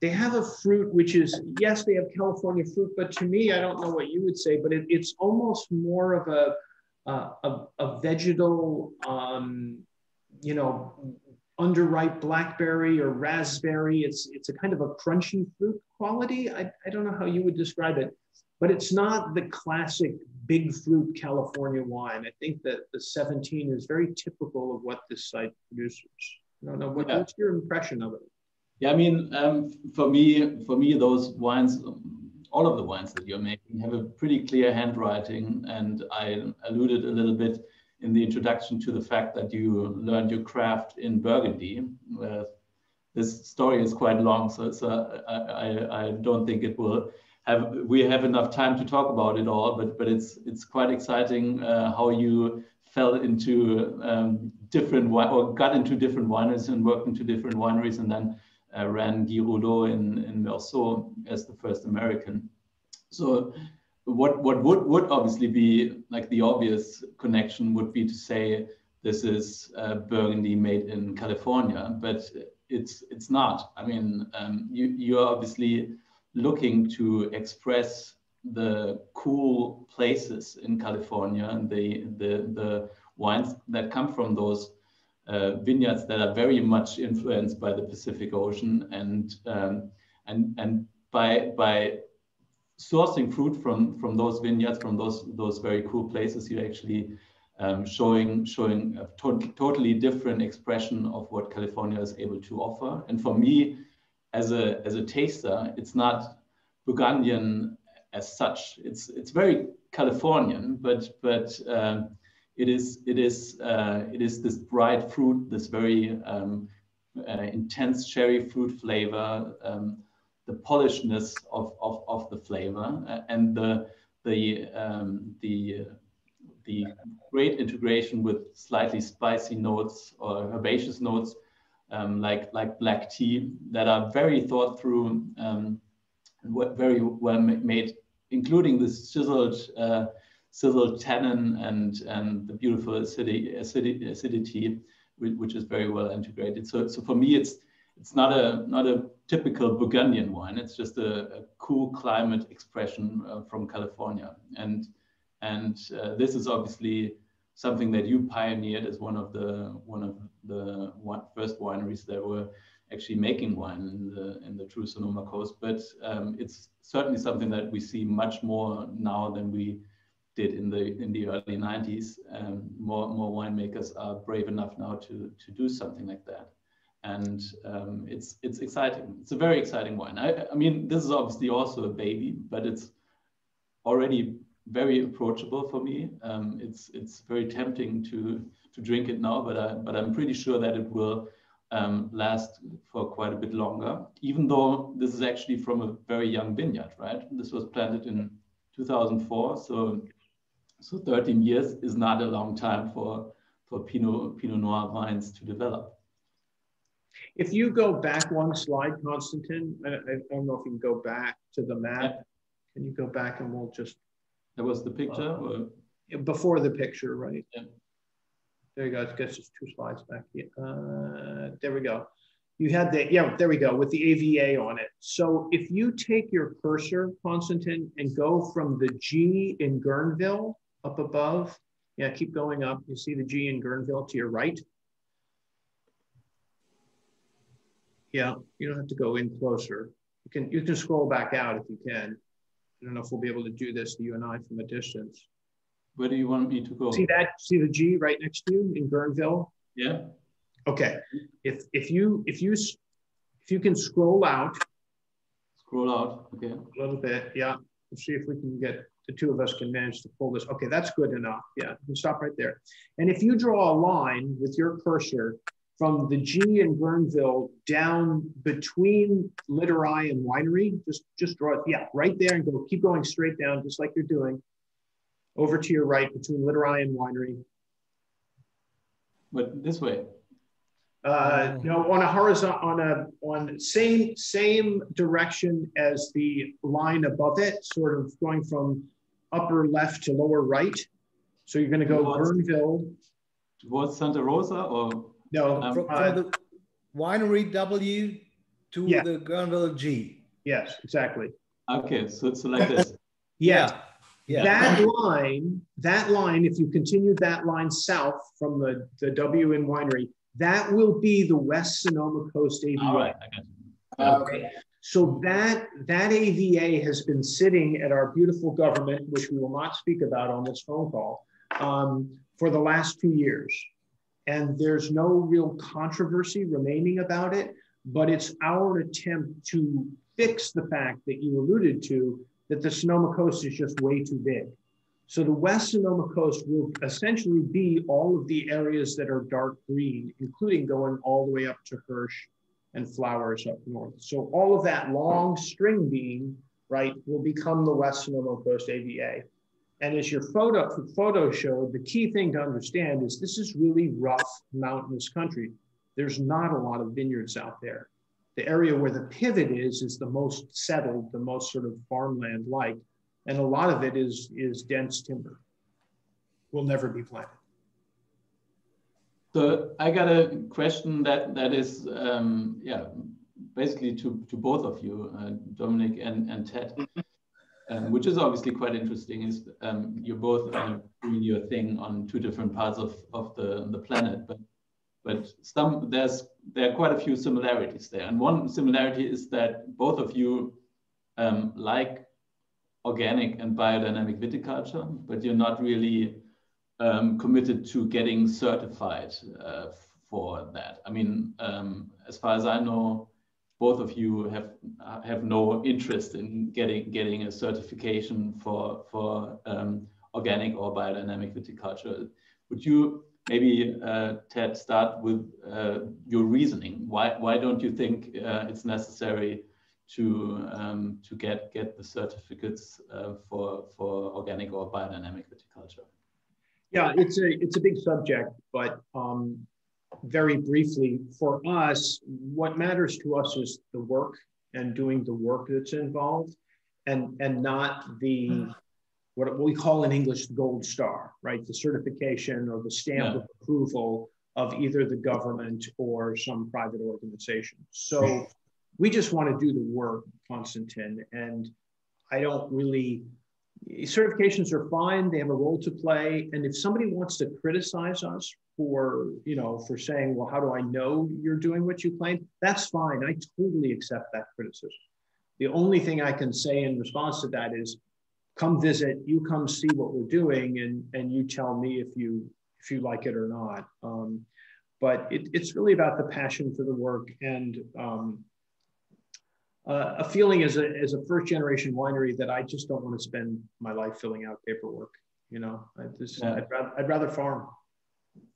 S4: they have a fruit which is, yes, they have California fruit, but to me, I don't know what you would say, but it, it's almost more of a, uh, a, a, vegetal, um, you know, underripe blackberry or raspberry. It's, it's a kind of a crunchy fruit quality. I, I don't know how you would describe it, but it's not the classic big fruit California wine. I think that the 17 is very typical of what this site produces. I don't know, what, yeah. what's your impression of it?
S1: Yeah, I mean, um, for me, for me, those wines, all of the wines that you're making have a pretty clear handwriting, and I alluded a little bit in the introduction to the fact that you learned your craft in Burgundy. Uh, this story is quite long, so, I, I, I, don't think it will have we have enough time to talk about it all. But but it's it's quite exciting uh, how you fell into um, different or got into different wineries and worked into different wineries, and then ran Guy Roulot in in Meursault as the first American. So what what would would obviously be like the obvious connection would be to say this is uh, Burgundy made in California, but it's it's not. I mean, um, you you are obviously looking to express the cool places in California and the the the wines that come from those uh, vineyards that are very much influenced by the Pacific Ocean and um, and and by by sourcing fruit from from those vineyards, from those those very cool places, you're actually um, showing showing a to totally different expression of what California is able to offer. And for me, as a as a taster, it's not Burgundian as such. It's it's very Californian, but but um, it is it is uh, it is this bright fruit, this very um, uh, intense cherry fruit flavor. Um, the polishedness of, of, of the flavor uh, and the the um, the the great integration with slightly spicy notes or herbaceous notes um, like like black tea that are very thought through um, very well made including this chiseled uh, sizzled tannin and and the beautiful acidity, acidity, acidity which is very well integrated so so for me it's it's not a not a typical Burgundian wine. It's just a, a cool climate expression uh, from California, and and uh, this is obviously something that you pioneered as one of the one of the one, first wineries that were actually making wine in the in the true Sonoma coast. But um, it's certainly something that we see much more now than we did in the in the early 90s. Um, more more winemakers are brave enough now to to do something like that and um, it's it's exciting. It's a very exciting wine. I, I mean, this is obviously also a baby, but it's already very approachable for me. Um, it's it's very tempting to to drink it now, but I but I'm pretty sure that it will um, last for quite a bit longer. Even though this is actually from a very young vineyard, right? This was planted in 2004, so so 13 years is not a long time for for Pinot Pinot Noir vines to develop.
S4: If you go back one slide, Konstantin, I, I, don't know if you can go back to the map. Yeah. Can you go back and we'll just.
S1: That was the picture?
S4: Uh, before the picture, right? Yeah. There you go. I guess it's two slides back. Uh, there we go. You had the, yeah, there we go, with the AVA on it. So if you take your cursor, Konstantin, and go from the G in Guerneville up above, yeah, keep going up. You see the G in Guerneville to your right. Yeah, you don't have to go in closer. You can you can scroll back out if you can. I don't know if we'll be able to do this, you and I, from a distance.
S1: Where do you want me to go?
S4: See that? See the G right next to you in Guerneville?
S1: Yeah.
S4: Okay. If if you if you if you can scroll out.
S1: Scroll out. Okay.
S4: A little bit. Yeah. Let's see if we can get the two of us can manage to pull this. Okay, that's good enough. Yeah, you stop right there. And if you draw a line with your cursor from the G in Guerneville down between Littorai and Winery, just, just draw it, yeah, right there and go, keep going straight down, just like you're doing. Over to your right between Littorai and Winery.
S1: But this way.
S4: Uh, oh. no, on a horizontal, on a on same same direction as the line above it, sort of going from upper left to lower right. So you're going to go towards, Guerneville.
S1: Towards Santa Rosa or?
S4: No,
S2: um, from, uh, the winery W to yeah. the Guerneville G.
S4: Yes, exactly.
S1: Okay, so, so like this.
S4: yeah. Yeah. That line, that line, if you continue that line south from the, the W in winery, that will be the West Sonoma Coast AVA.
S1: All right,
S4: okay. So that that AVA has been sitting at our beautiful government, which we will not speak about on this phone call, um, for the last two years. And there's no real controversy remaining about it, but it's our attempt to fix the fact that you alluded to that the Sonoma coast is just way too big. So the West Sonoma coast will essentially be all of the areas that are dark green, including going all the way up to Hirsch and Flowers up north. So all of that long string bean, right, will become the West Sonoma Coast AVA. And as your photo, photo showed, the key thing to understand is this is really rough mountainous country. There's not a lot of vineyards out there. The area where the pivot is, is the most settled, the most sort of farmland-like. And a lot of it is, is dense timber. Will never be planted.
S1: So I got a question that that is um, yeah basically to to both of you, uh, Dominik and and Ted, um, which is obviously quite interesting. Is um, you're both uh, doing your thing on two different parts of of the the planet, but but some there's there are quite a few similarities there, and one similarity is that both of you um, like organic and biodynamic viticulture, but you're not really um, committed to getting certified uh, for that. I mean, um, as far as I know, both of you have have no interest in getting getting a certification for for um, organic or biodynamic viticulture. Would you maybe uh, Ted start with uh, your reasoning? Why why don't you think uh, it's necessary to um, to get get the certificates uh, for for organic or biodynamic viticulture?
S4: Yeah, it's a it's a big subject, but um, very briefly, for us, what matters to us is the work and doing the work that's involved, and and not the what we call in English the gold star, right? The certification or the stamp yeah. of approval of either the government or some private organization. So we just want to do the work, Konstantin, and I don't really certifications are fine they have a role to play and if somebody wants to criticize us for you know for saying well how do i know you're doing what you claim? that's fine i totally accept that criticism. The only thing i can say in response to that is come visit you come see what we're doing and and you tell me if you if you like it or not. Um, but it, it's really about the passion for the work and um, uh, a feeling as a, as a first generation winery that I just don't want to spend my life filling out paperwork. You know, I just, yeah. I'd, rather, I'd rather farm.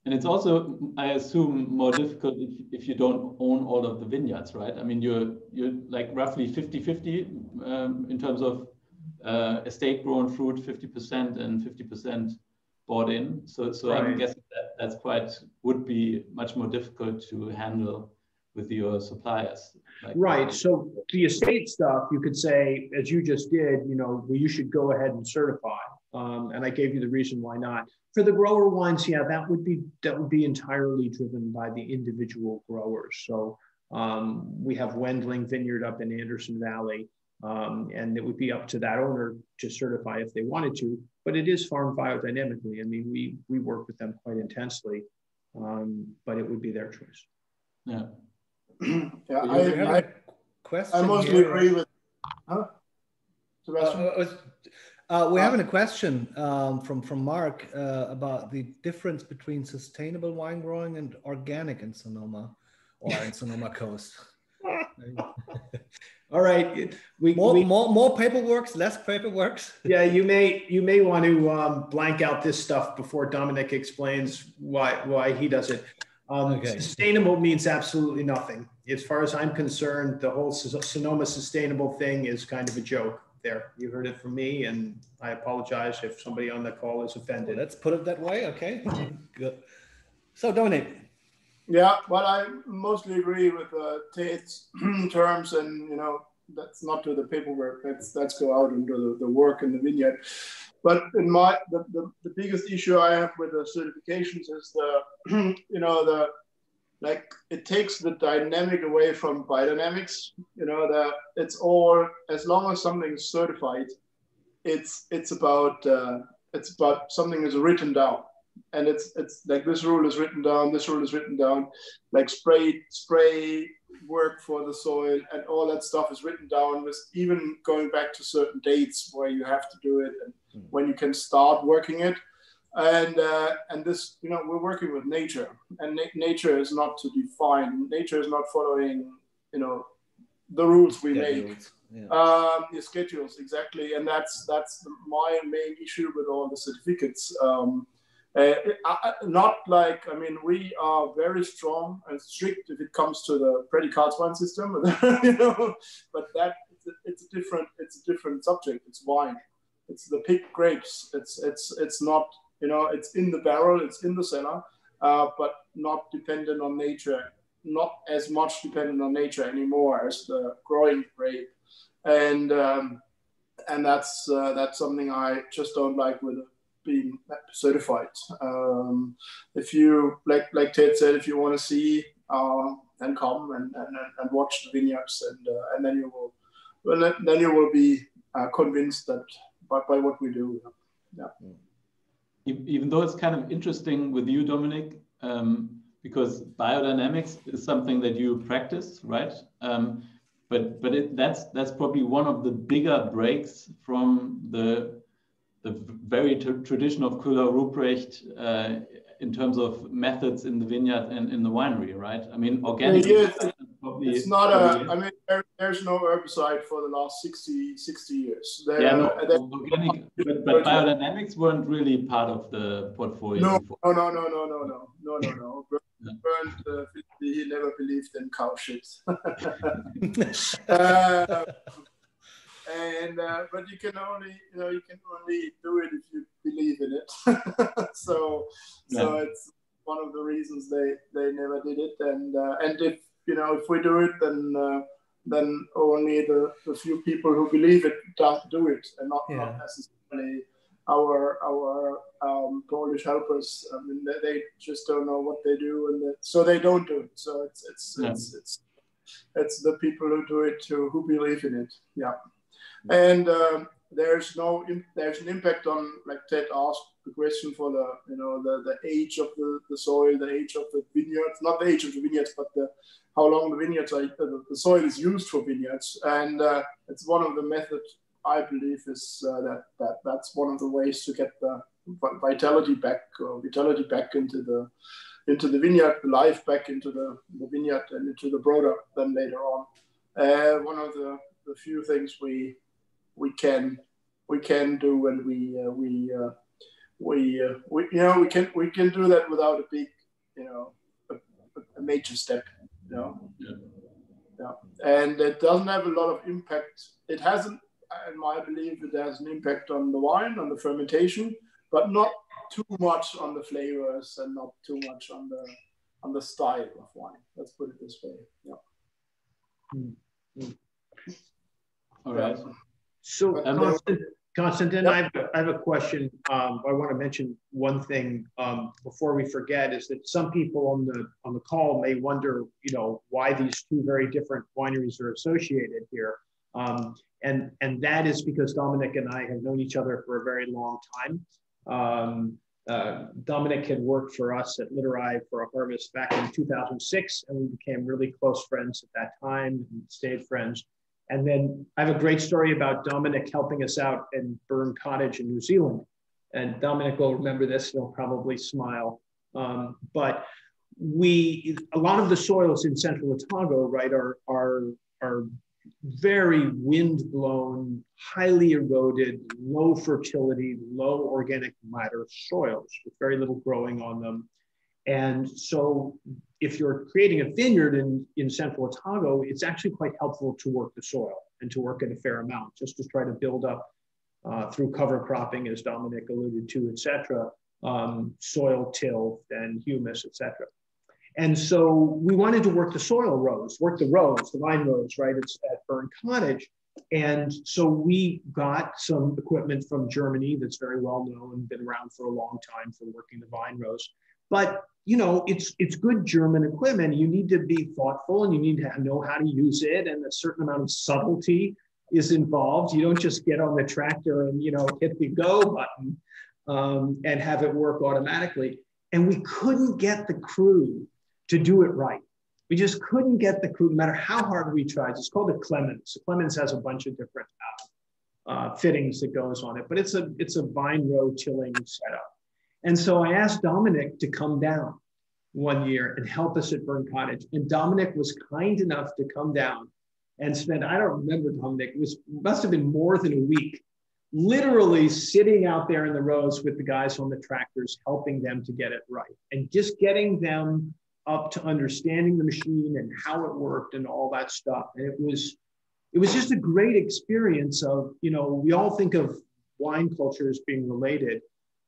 S1: And it's also, I assume, more difficult if, if you don't own all of the vineyards, right? I mean, you're you're like roughly 50-50 um, in terms of uh, estate grown fruit, 50% and 50% bought in. So, so right. I'm guessing that that's quite, would be much more difficult to handle with your suppliers.
S4: Like, right. So the estate stuff, you could say, as you just did, you know, well, you should go ahead and certify. Um, and I gave you the reason why not. For the grower wines, yeah, that would be that would be entirely driven by the individual growers. So um, we have Wendling Vineyard up in Anderson Valley, um, and it would be up to that owner to certify if they wanted to. But it is farmed biodynamically. I mean, we we work with them quite intensely, um, but it would be their choice.
S1: Yeah
S3: yeah, I, I, question I mostly here. agree with. Huh?
S2: Sebastian? Uh, uh, we're uh, having a question um, from from Mark uh, about the difference between sustainable wine growing and organic in Sonoma or in Sonoma Coast.
S4: All right.
S2: We, more, we, more, more paperwork, less paperwork.
S4: yeah, you may you may want to um, blank out this stuff before Dominik explains why why he does it. Um, okay. Sustainable means absolutely nothing. As far as I'm concerned, the whole Sonoma sustainable thing is kind of a joke. There, you heard it from me, and I apologize if somebody on the call is offended.
S2: Let's put it that way. Okay, good. So, Dominik,
S3: yeah, well, I mostly agree with uh, Tate's terms, and you know that's not to the paperwork. Let's let's go out and do the, the work in the vineyard. But in my the, the, the biggest issue I have with the certifications is the you know the like it takes the dynamic away from biodynamics. You know that it's all as long as something is certified, it's it's about uh, it's about something is written down and it's it's like this rule is written down, this rule is written down, like spray spray work for the soil and all that stuff is written down with even going back to certain dates where you have to do it and mm. when you can start working it. And uh, and this you know we're working with nature and na- nature is not to define nature is not following you know the rules we yeah, make yeah. Um, the schedules exactly. And that's that's my main issue with all the certificates. Um, uh, not like, I mean, we are very strong and strict if it comes to the predicate wine system, you know, but that it's a, it's a, different, it's a different subject. It's wine. It's the picked grapes. It's, it's, it's not, you know, it's in the barrel, it's in the cellar, uh, but not dependent on nature, not as much dependent on nature anymore as the growing grape. And, um, and that's, uh, that's something I just don't like with being certified. Um, if you, like like Ted said, if you want to see, uh, then come and, and, and watch the vineyards, and uh, and then you will, well, then you will be uh, convinced that by, by what we do. Yeah.
S1: Even though it's kind of interesting with you, Dominik, um, because biodynamics is something that you practice, right? Um, but but it, that's that's probably one of the bigger breaks from the the very tradition of Koehler Ruprecht uh, in terms of methods in the vineyard and in the winery, right? I mean, organic. Yeah,
S3: it's not a. I mean, there, there's no herbicide for the last 60, 60 years.
S1: There, yeah, no, organic, but, but, biodynamics weren't really part of the portfolio.
S3: No, before. no, no, no, no, no, no, no, no, no. Bernd, uh, he never believed in cow shit. uh, and uh, but you can only you know you can only do it if you believe in it so yeah. so it's one of the reasons they they never did it and uh, and if you know if we do it then uh, then only the, the few people who believe it do it and not, yeah. not necessarily our our um, Polish helpers. I mean, they, they, just don't know what they do, and they, so they don't do it. So it's it's yeah. it's, it's it's the people who do it who, who believe in it. Yeah and um, there's no there's an impact on like Ted asked the question for the you know the, the age of the, the soil, the age of the vineyards, not the age of the vineyards, but the how long the vineyards are uh, the soil is used for vineyards, and uh, it's one of the methods I believe is uh, that that that's one of the ways to get the vitality back vitality back into the into the vineyard, the life back into the, the vineyard and into the product then later on. Uh, one of the, the few things we we can we can do and we uh, we uh, we uh, we you know we can we can do that without a big you know a, a major step you know? Yeah. yeah. And it doesn't have a lot of impact. It hasn't in my belief it has an impact on the wine on the fermentation but not too much on the flavors and not too much on the on the style of wine. Let's put it this way. Yeah.
S1: Mm-hmm. All right yeah.
S4: So, Constantine, Constantine I, have a, I have a question. Um, I want to mention one thing um, before we forget is that some people on the on the call may wonder, you know, why these two very different wineries are associated here. Um, and and that is because Dominik and I have known each other for a very long time. Um, uh, Dominik had worked for us at Littorai for a harvest back in 2006, and we became really close friends at that time and stayed friends. And then I have a great story about Dominik helping us out in Burn Cottage in New Zealand. And Dominik will remember this, he'll probably smile. Um, but we a lot of the soils in central Otago, right, are are are very wind blown, highly eroded, low fertility, low organic matter soils with very little growing on them. And so if you're creating a vineyard in, in central Otago, it's actually quite helpful to work the soil and to work at a fair amount, just to try to build up uh, through cover cropping, as Dominik alluded to, et cetera, um, soil till and humus, et cetera. And so we wanted to work the soil rows, work the rows, the vine rows, right? It's at Burn Cottage. And so we got some equipment from Germany that's very well known, and been around for a long time for working the vine rows. But you know, it's it's good German equipment. You need to be thoughtful and you need to know how to use it, and a certain amount of subtlety is involved. You don't just get on the tractor and you know hit the go button um, and have it work automatically. And we couldn't get the crew to do it right. We just couldn't get the crew, no matter how hard we tried. It's called a Clemens. Clemens has a bunch of different uh, fittings that goes on it, but it's a it's a vine row tilling setup. And so I asked Dominik to come down one year and help us at Burn Cottage. And Dominik was kind enough to come down and spend, I don't remember Dominik, it was must have been more than a week, literally sitting out there in the rows with the guys on the tractors, helping them to get it right. And just getting them up to understanding the machine and how it worked and all that stuff. And it was it was just a great experience of, you know, we all think of wine culture as being related,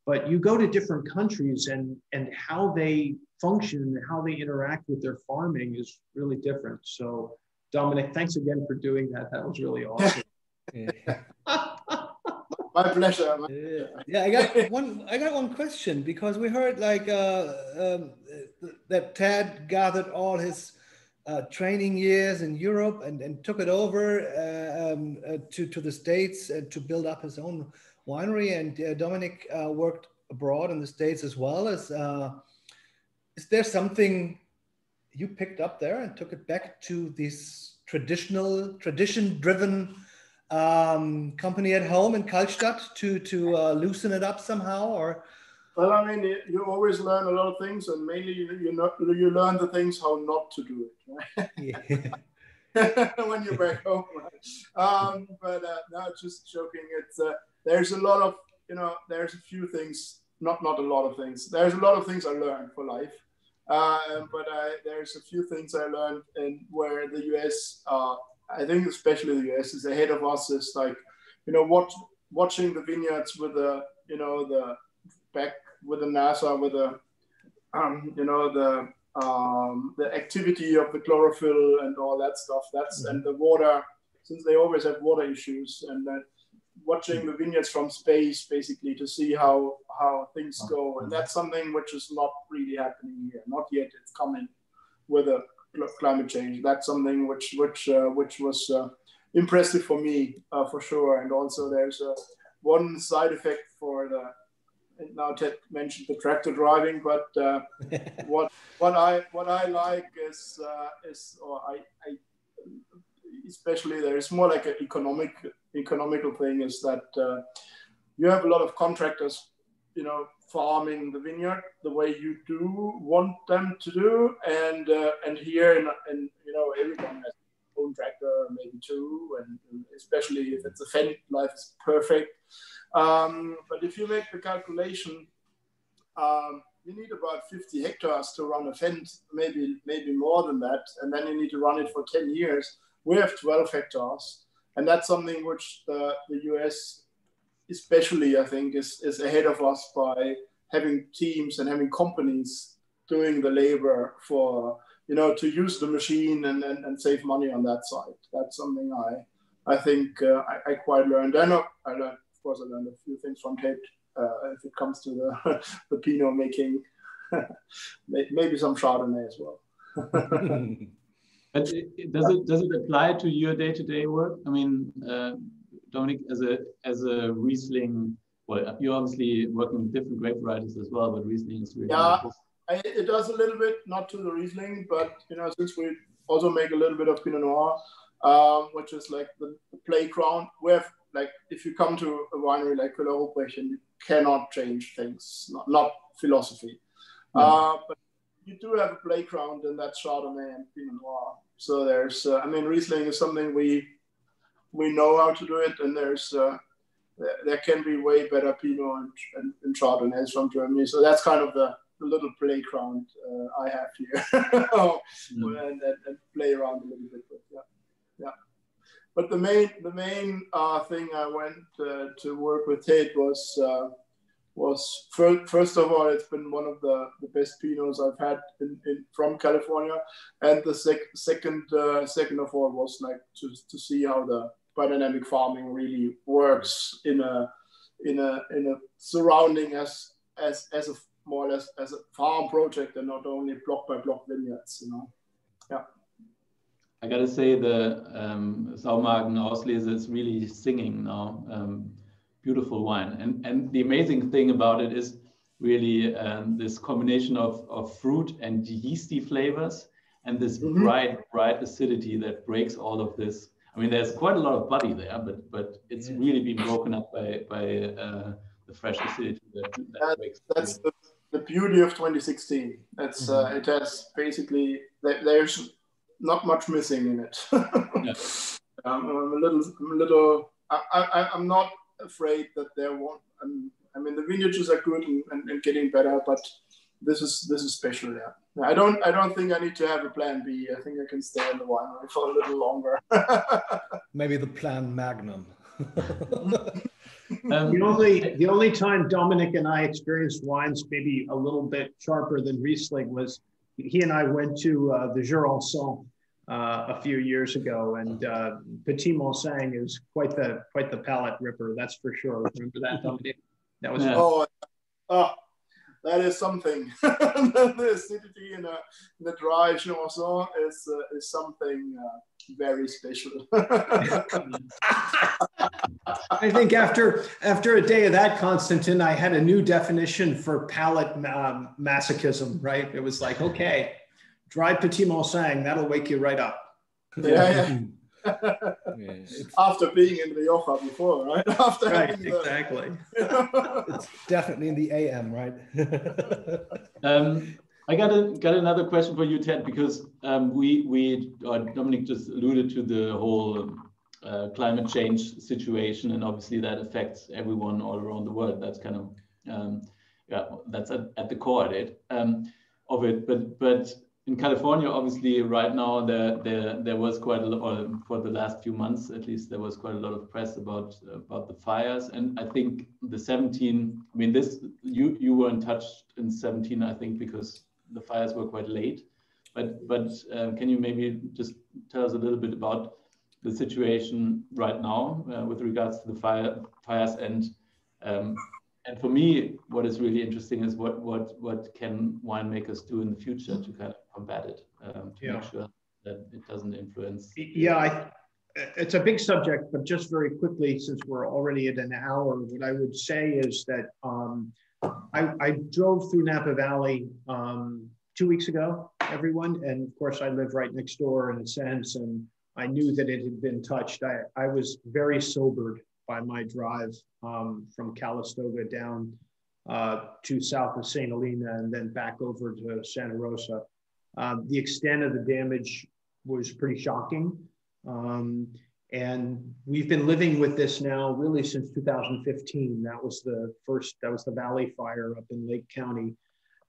S4: but you go to different countries and and how they function and how they interact with their farming is really different. So Dominik, thanks again for doing that. That was really awesome.
S3: My pleasure.
S2: Yeah, I got one. I got one question because we heard like uh, um, that Ted gathered all his uh, training years in Europe and, and took it over uh, um, uh, to to the states to build up his own winery. And uh, Dominik uh, worked abroad in the states as well. As is there something you picked up there and took it back to this traditional, tradition-driven? um, company at home in Kallstadt to to uh, loosen it up somehow, or?
S3: Well, I mean, you always learn a lot of things, and mainly you you, know, you learn the things how not to do it. Right? When you're back home, right? Um, but uh, no, just joking. It's uh, there's a lot of you know there's a few things, not not a lot of things. There's a lot of things I learned for life. Uh, but I, there's a few things I learned and where the US uh, I think especially the US is ahead of us. Is like, you know, what watching the vineyards with the, you know, the back with the NASA with the, um, you know, the um, the activity of the chlorophyll and all that stuff. That's mm-hmm. and the water, since they always have water issues, and that watching the vineyards from space basically to see how how things go, and that's something which is not really happening here. Not yet. It's coming with a climate change. That's something which which uh, which was uh, impressive for me uh, for sure. And also there's a one side effect for the now Ted mentioned the tractor driving, but uh, what what I what I like is uh, is or I, I especially there is more like an economic economical thing is that uh, you have a lot of contractors, you know, farming the vineyard the way you do want them to do. And uh, and here, in, in, you know, everyone has own tractor, maybe two, and especially if it's a Fendt, life is perfect. Um, but if you make the calculation, um, you need about 50 hectares to run a Fendt, maybe maybe more than that, and then you need to run it for 10 years. We have 12 hectares, and that's something which the, the US especially I think is, is ahead of us by having teams and having companies doing the labor for you know to use the machine and, and, and save money on that side. That's something I I think uh, I, I, quite learned. I know I learned of course I learned a few things from Tate uh, if it comes to the the Pinot making. Maybe some Chardonnay as well.
S1: but does it does it apply to your day to day work? I mean, uh, Dominik, as a as a Riesling, well, you're obviously working with different grape varieties as well, but Riesling is really
S3: yeah. I, it does a little bit, not to the Riesling, but you know, since we also make a little bit of Pinot Noir, um, which is like the, the, playground. Where, like, if you come to a winery like Koehler-Ruprecht, you cannot change things, not, not philosophy. Mm. Uh, but you do have a playground in that Chardonnay and Pinot Noir. So there's, uh, I mean, Riesling is something we we know how to do it, and there's uh, there can be way better Pinot and, and, and Chardonnays from Germany. So that's kind of the, the little playground uh, I have here, mm. and, and, and, play around a little bit. But yeah, yeah. But the main the main uh, thing I went uh, to work with Tate was uh, was first, first of all it's been one of the, the best pinots I've had in, in from California, and the sec, second uh, second of all was like to, to see how the biodynamic farming really works in a in a in a surrounding as as as a more or less as a farm project and not only block by block vineyards you know? Yeah.
S1: I gotta say the um Saumagen auslese is really singing now. Um, beautiful wine and and the amazing thing about it is really um, this combination of, of fruit and yeasty flavors and this mm -hmm. bright bright acidity that breaks all of this I mean, there's quite a lot of body there, but but it's yeah. really been broken up by by uh, the fresh acidity that, that,
S3: that That's the, the, beauty of 2016. That's uh, mm-hmm. uh, it has basically there's not much missing in it. yeah. um, I'm a little, I'm a little. I, I, I'm not afraid that there won't. I'm, I mean, the vintages are good and, and, and getting better, but this is this is special. Yeah. I don't I don't think I need to have a plan B. I think I can stay in the winery for a little longer.
S2: Maybe the plan Magnum.
S4: um, the only the only time Dominik and I experienced wines maybe a little bit sharper than Riesling was he and I went to uh, the Jurançon uh, a few years ago, and uh, Petit Manseng is quite the quite the palate ripper. That's for sure. Remember that, Dominik?
S3: That was yeah. oh, oh that is something. the acidity in, a, the dry Jurançon is, uh, is something uh, very special.
S4: I think after after a day of that, Konstantin, I had a new definition for palate um, masochism. Right? It was like, okay, dry Petit Manseng, that'll wake you right up.
S3: Yeah, yeah. After being in Rioja before, right? After
S4: right, exactly.
S2: it's definitely in the AM, right?
S1: um, I got a, got another question for you, Ted, because um, we we uh, Dominik just alluded to the whole uh, climate change situation, and obviously that affects everyone all around the world. That's kind of um, yeah, that's at, at the core of it. Um, of it, but but in California, obviously, right now there there there was quite a lot, for the last few months at least, there was quite a lot of press about about the fires, and I think the 17. I mean, this you you were in touch in 17, I think, because the fires were quite late. But but um, can you maybe just tell us a little bit about the situation right now uh, with regards to the fire fires and um, and for me, what is really interesting is what what what can winemakers do in the future to kind of combat it, um, to yeah. make sure that it doesn't influence.
S4: Yeah, I, it's a big subject, but just very quickly, since we're already at an hour, what I would say is that um, I, I, drove through Napa Valley um, two weeks ago, everyone, and of course I live right next door in a sense, and I knew that it had been touched. I, I was very sobered by my drive um, from Calistoga down uh, to south of St. Helena and then back over to Santa Rosa. Um, the extent of the damage was pretty shocking. Um, and we've been living with this now really since 2015. That was the first, that was the Valley Fire up in Lake County.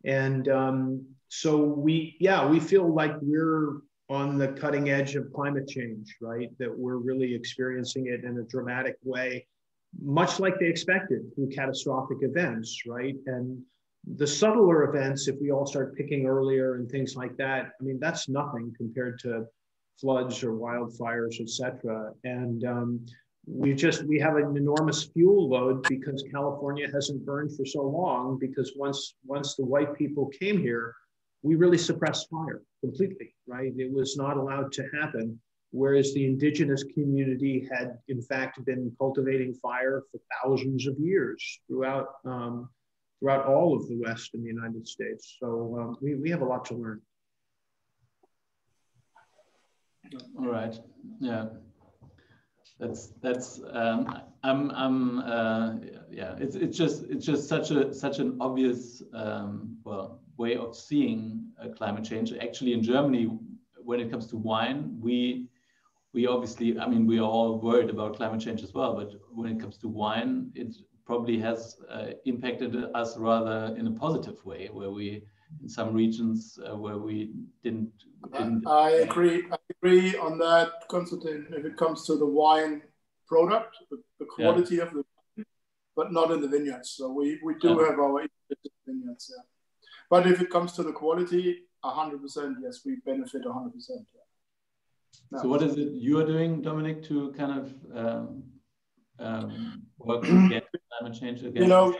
S4: And um, so we, yeah, we feel like we're on the cutting edge of climate change, right? That we're really experiencing it in a dramatic way, much like they expected through catastrophic events, right? And the subtler events, if we all start picking earlier and things like that, I mean, that's nothing compared to floods or wildfires, et cetera. And um, we just, we have an enormous fuel load because California hasn't burned for so long because once, once the white people came here, we really suppressed fire completely, right? It was not allowed to happen. Whereas the indigenous community had, in fact, been cultivating fire for thousands of years throughout, um, throughout all of the West in the United States. So um, we, we have a lot to learn.
S1: All right. Yeah. That's that's um, I'm I'm uh, yeah. It's it's just it's just such a such an obvious um, well way of seeing uh, climate change. Actually, in Germany, when it comes to wine, we we obviously, I mean, we are all worried about climate change as well. But when it comes to wine, it probably has uh, impacted us rather in a positive way, where we in some regions uh, where we didn't, didn't.
S3: I agree. I agree on that, Konstantin. If it comes to the wine product, the, the quality yeah. of the, but not in the vineyards. So we we do yeah. have our vineyards. Yeah. But if it comes to the quality, 100%, yes, we benefit 100%. Yeah.
S1: No. So what is it you are doing, Dominik, to kind of um, um, work against climate change? Against?
S3: You know,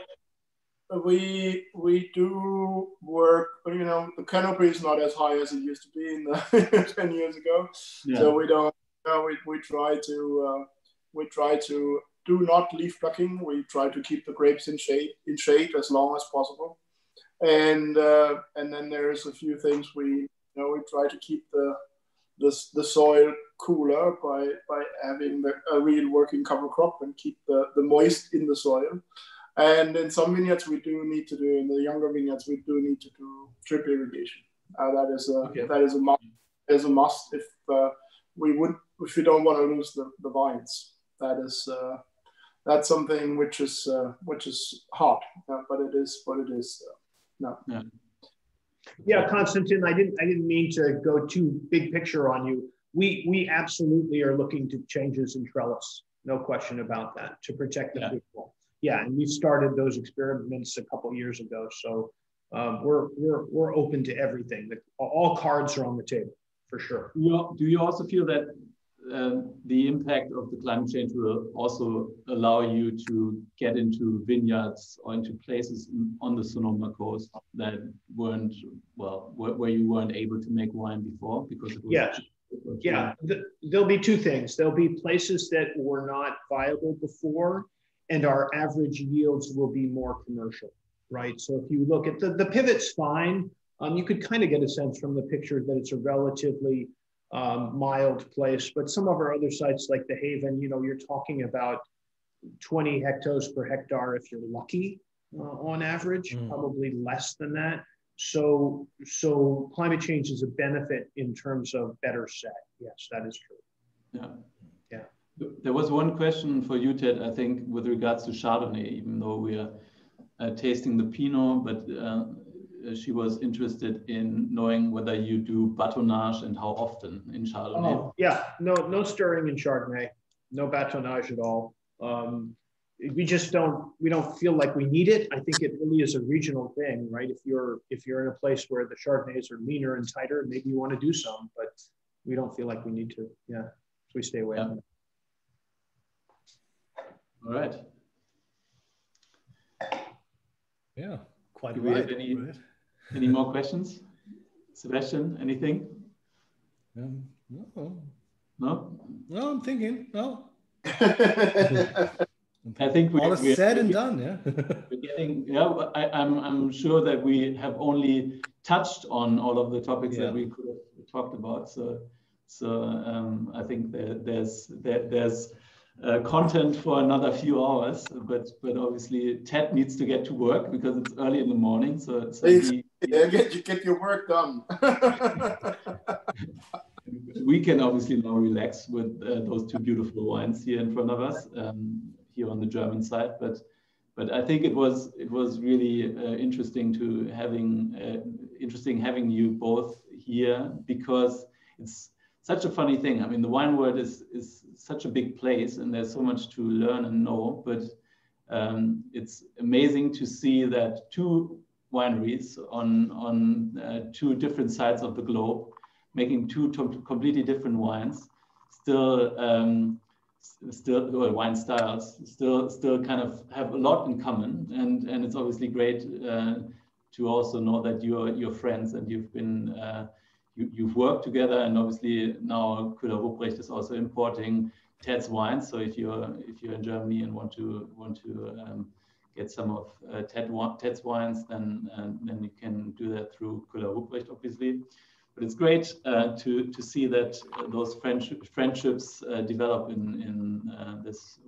S3: we we do work, but you know, the canopy is not as high as it used to be in the 10 years ago. Yeah. So we don't. You know, we, we try to uh, we try to do not leaf plucking. We try to keep the grapes in shade in shade as long as possible and uh, and then there's a few things we you know we try to keep the the, the soil cooler by by having the, a real working cover crop and keep the, the moist in the soil. And in some vineyards we do need to do in the younger vineyards we do need to do drip irrigation. Uh, that is a okay. that is a must. Is a must if uh, we would if we don't want to lose the, the vines. That is uh, that's something which is uh, which is hard, uh, but it is what it is. Uh, no.
S4: Yeah. Yeah, Konstantin, I didn't I didn't mean to go too big picture on you. We we absolutely are looking to changes in trellis, no question about that, to protect the yeah. people. Yeah, and we started those experiments a couple years ago. So um, we're we're we're open to everything. The, all cards are on the table for sure.
S1: do you also feel that uh, the impact of the climate change will also allow you to get into vineyards or into places on the Sonoma coast that weren't well where, where you weren't able to make wine before because it was
S4: yeah yeah the, there'll be two things there'll be places that were not viable before and our average yields will be more commercial right so if you look at the the pivot's fine um, you could kind of get a sense from the picture that it's a relatively um, mild place. But some of our other sites, like the Haven, you know, you're talking about 20 hectos per hectare if you're lucky uh, on average, mm. probably less than that. So, so climate change is a benefit in terms of better set. Yes, that is true.
S1: Yeah. Yeah. There was one question for you, Ted, I think, with regards to Chardonnay, even though we are uh, tasting the Pinot, but uh, she was interested in knowing whether you do batonnage and how often in Chardonnay. Oh,
S4: yeah, no, no stirring in Chardonnay, no batonnage at all. Um, we just don't we don't feel like we need it. I think it really is a regional thing, right? If you're if you're in a place where the Chardonnays are leaner and tighter, maybe you want to do some, but we don't feel like we need to. Yeah, so we stay away.
S1: Yeah. All right.
S2: Yeah, quite
S1: do right. Any, right. any more questions? Sebastian, anything?
S2: Um, no.
S1: No?
S2: No, I'm thinking. No.
S1: I think
S2: we, all is said and done. Yeah,
S1: we're getting. Yeah, I, am I'm, I'm sure that we have only touched on all of the topics yeah. that we could have talked about. So, so um, I think that there's there, there's uh, content for another few hours, but but obviously Ted needs to get to work because it's early in the morning. So, so
S3: he, yeah, get you get your work done.
S1: we can obviously now relax with uh, those two beautiful wines here in front of us, um, here on the German side. But but I think it was it was really uh, interesting to having uh, interesting having you both here because it's such a funny thing. I mean, the wine world is is such a big place, and there's so much to learn and know. But um, it's amazing to see that two wineries on on uh, two different sides of the globe, making two completely different wines, still um, still wine styles, still still kind of have a lot in common, and and it's obviously great uh, to also know that you're you're friends and you've been uh, you, have worked together, and obviously now Koehler Ruprecht is also importing Ted's wines. So if you're if you're in Germany and want to want to um, get some of uh, Ted, Ted's wines, then uh, then you can do that through Koehler Ruprecht, obviously. But it's great uh, to to see that uh, those friendship, friendships uh, develop in in this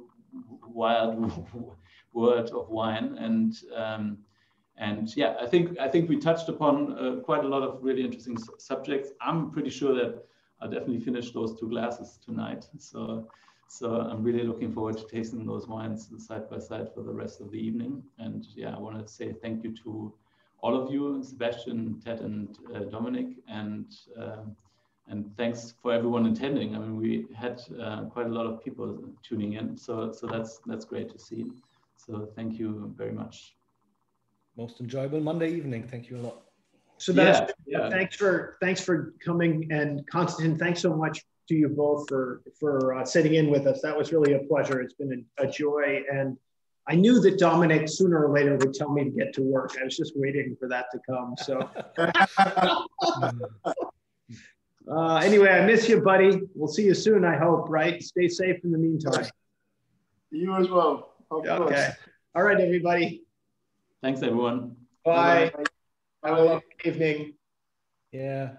S1: wild world of wine and. Um, and yeah, I think I think we touched upon uh, quite a lot of really interesting subjects. I'm pretty sure that I'll definitely finish those two glasses tonight. So so I'm really looking forward to tasting those wines side by side for the rest of the evening. And yeah, I want to say thank you to all of you, Sebastian, Ted, and uh, Dominik, and uh, and thanks for everyone attending. I mean, we had uh, quite a lot of people tuning in, so so that's that's great to see. So thank you very much
S2: most enjoyable Monday evening. Thank you a lot.
S4: Sebastian, yeah, yeah. thanks for thanks for coming, and Konstantin, thanks so much to you both for for uh, sitting in with us. That was really a pleasure. It's been a, a, joy, and I knew that Dominik sooner or later would tell me to get to work. I was just waiting for that to come. So. uh, anyway, I miss you, buddy. We'll see you soon. I hope. Right? Stay safe in the meantime.
S3: You as well.
S4: okay. All right, everybody.
S1: Thanks, everyone.
S4: Bye. Bye. Have a lovely evening.
S2: Yeah.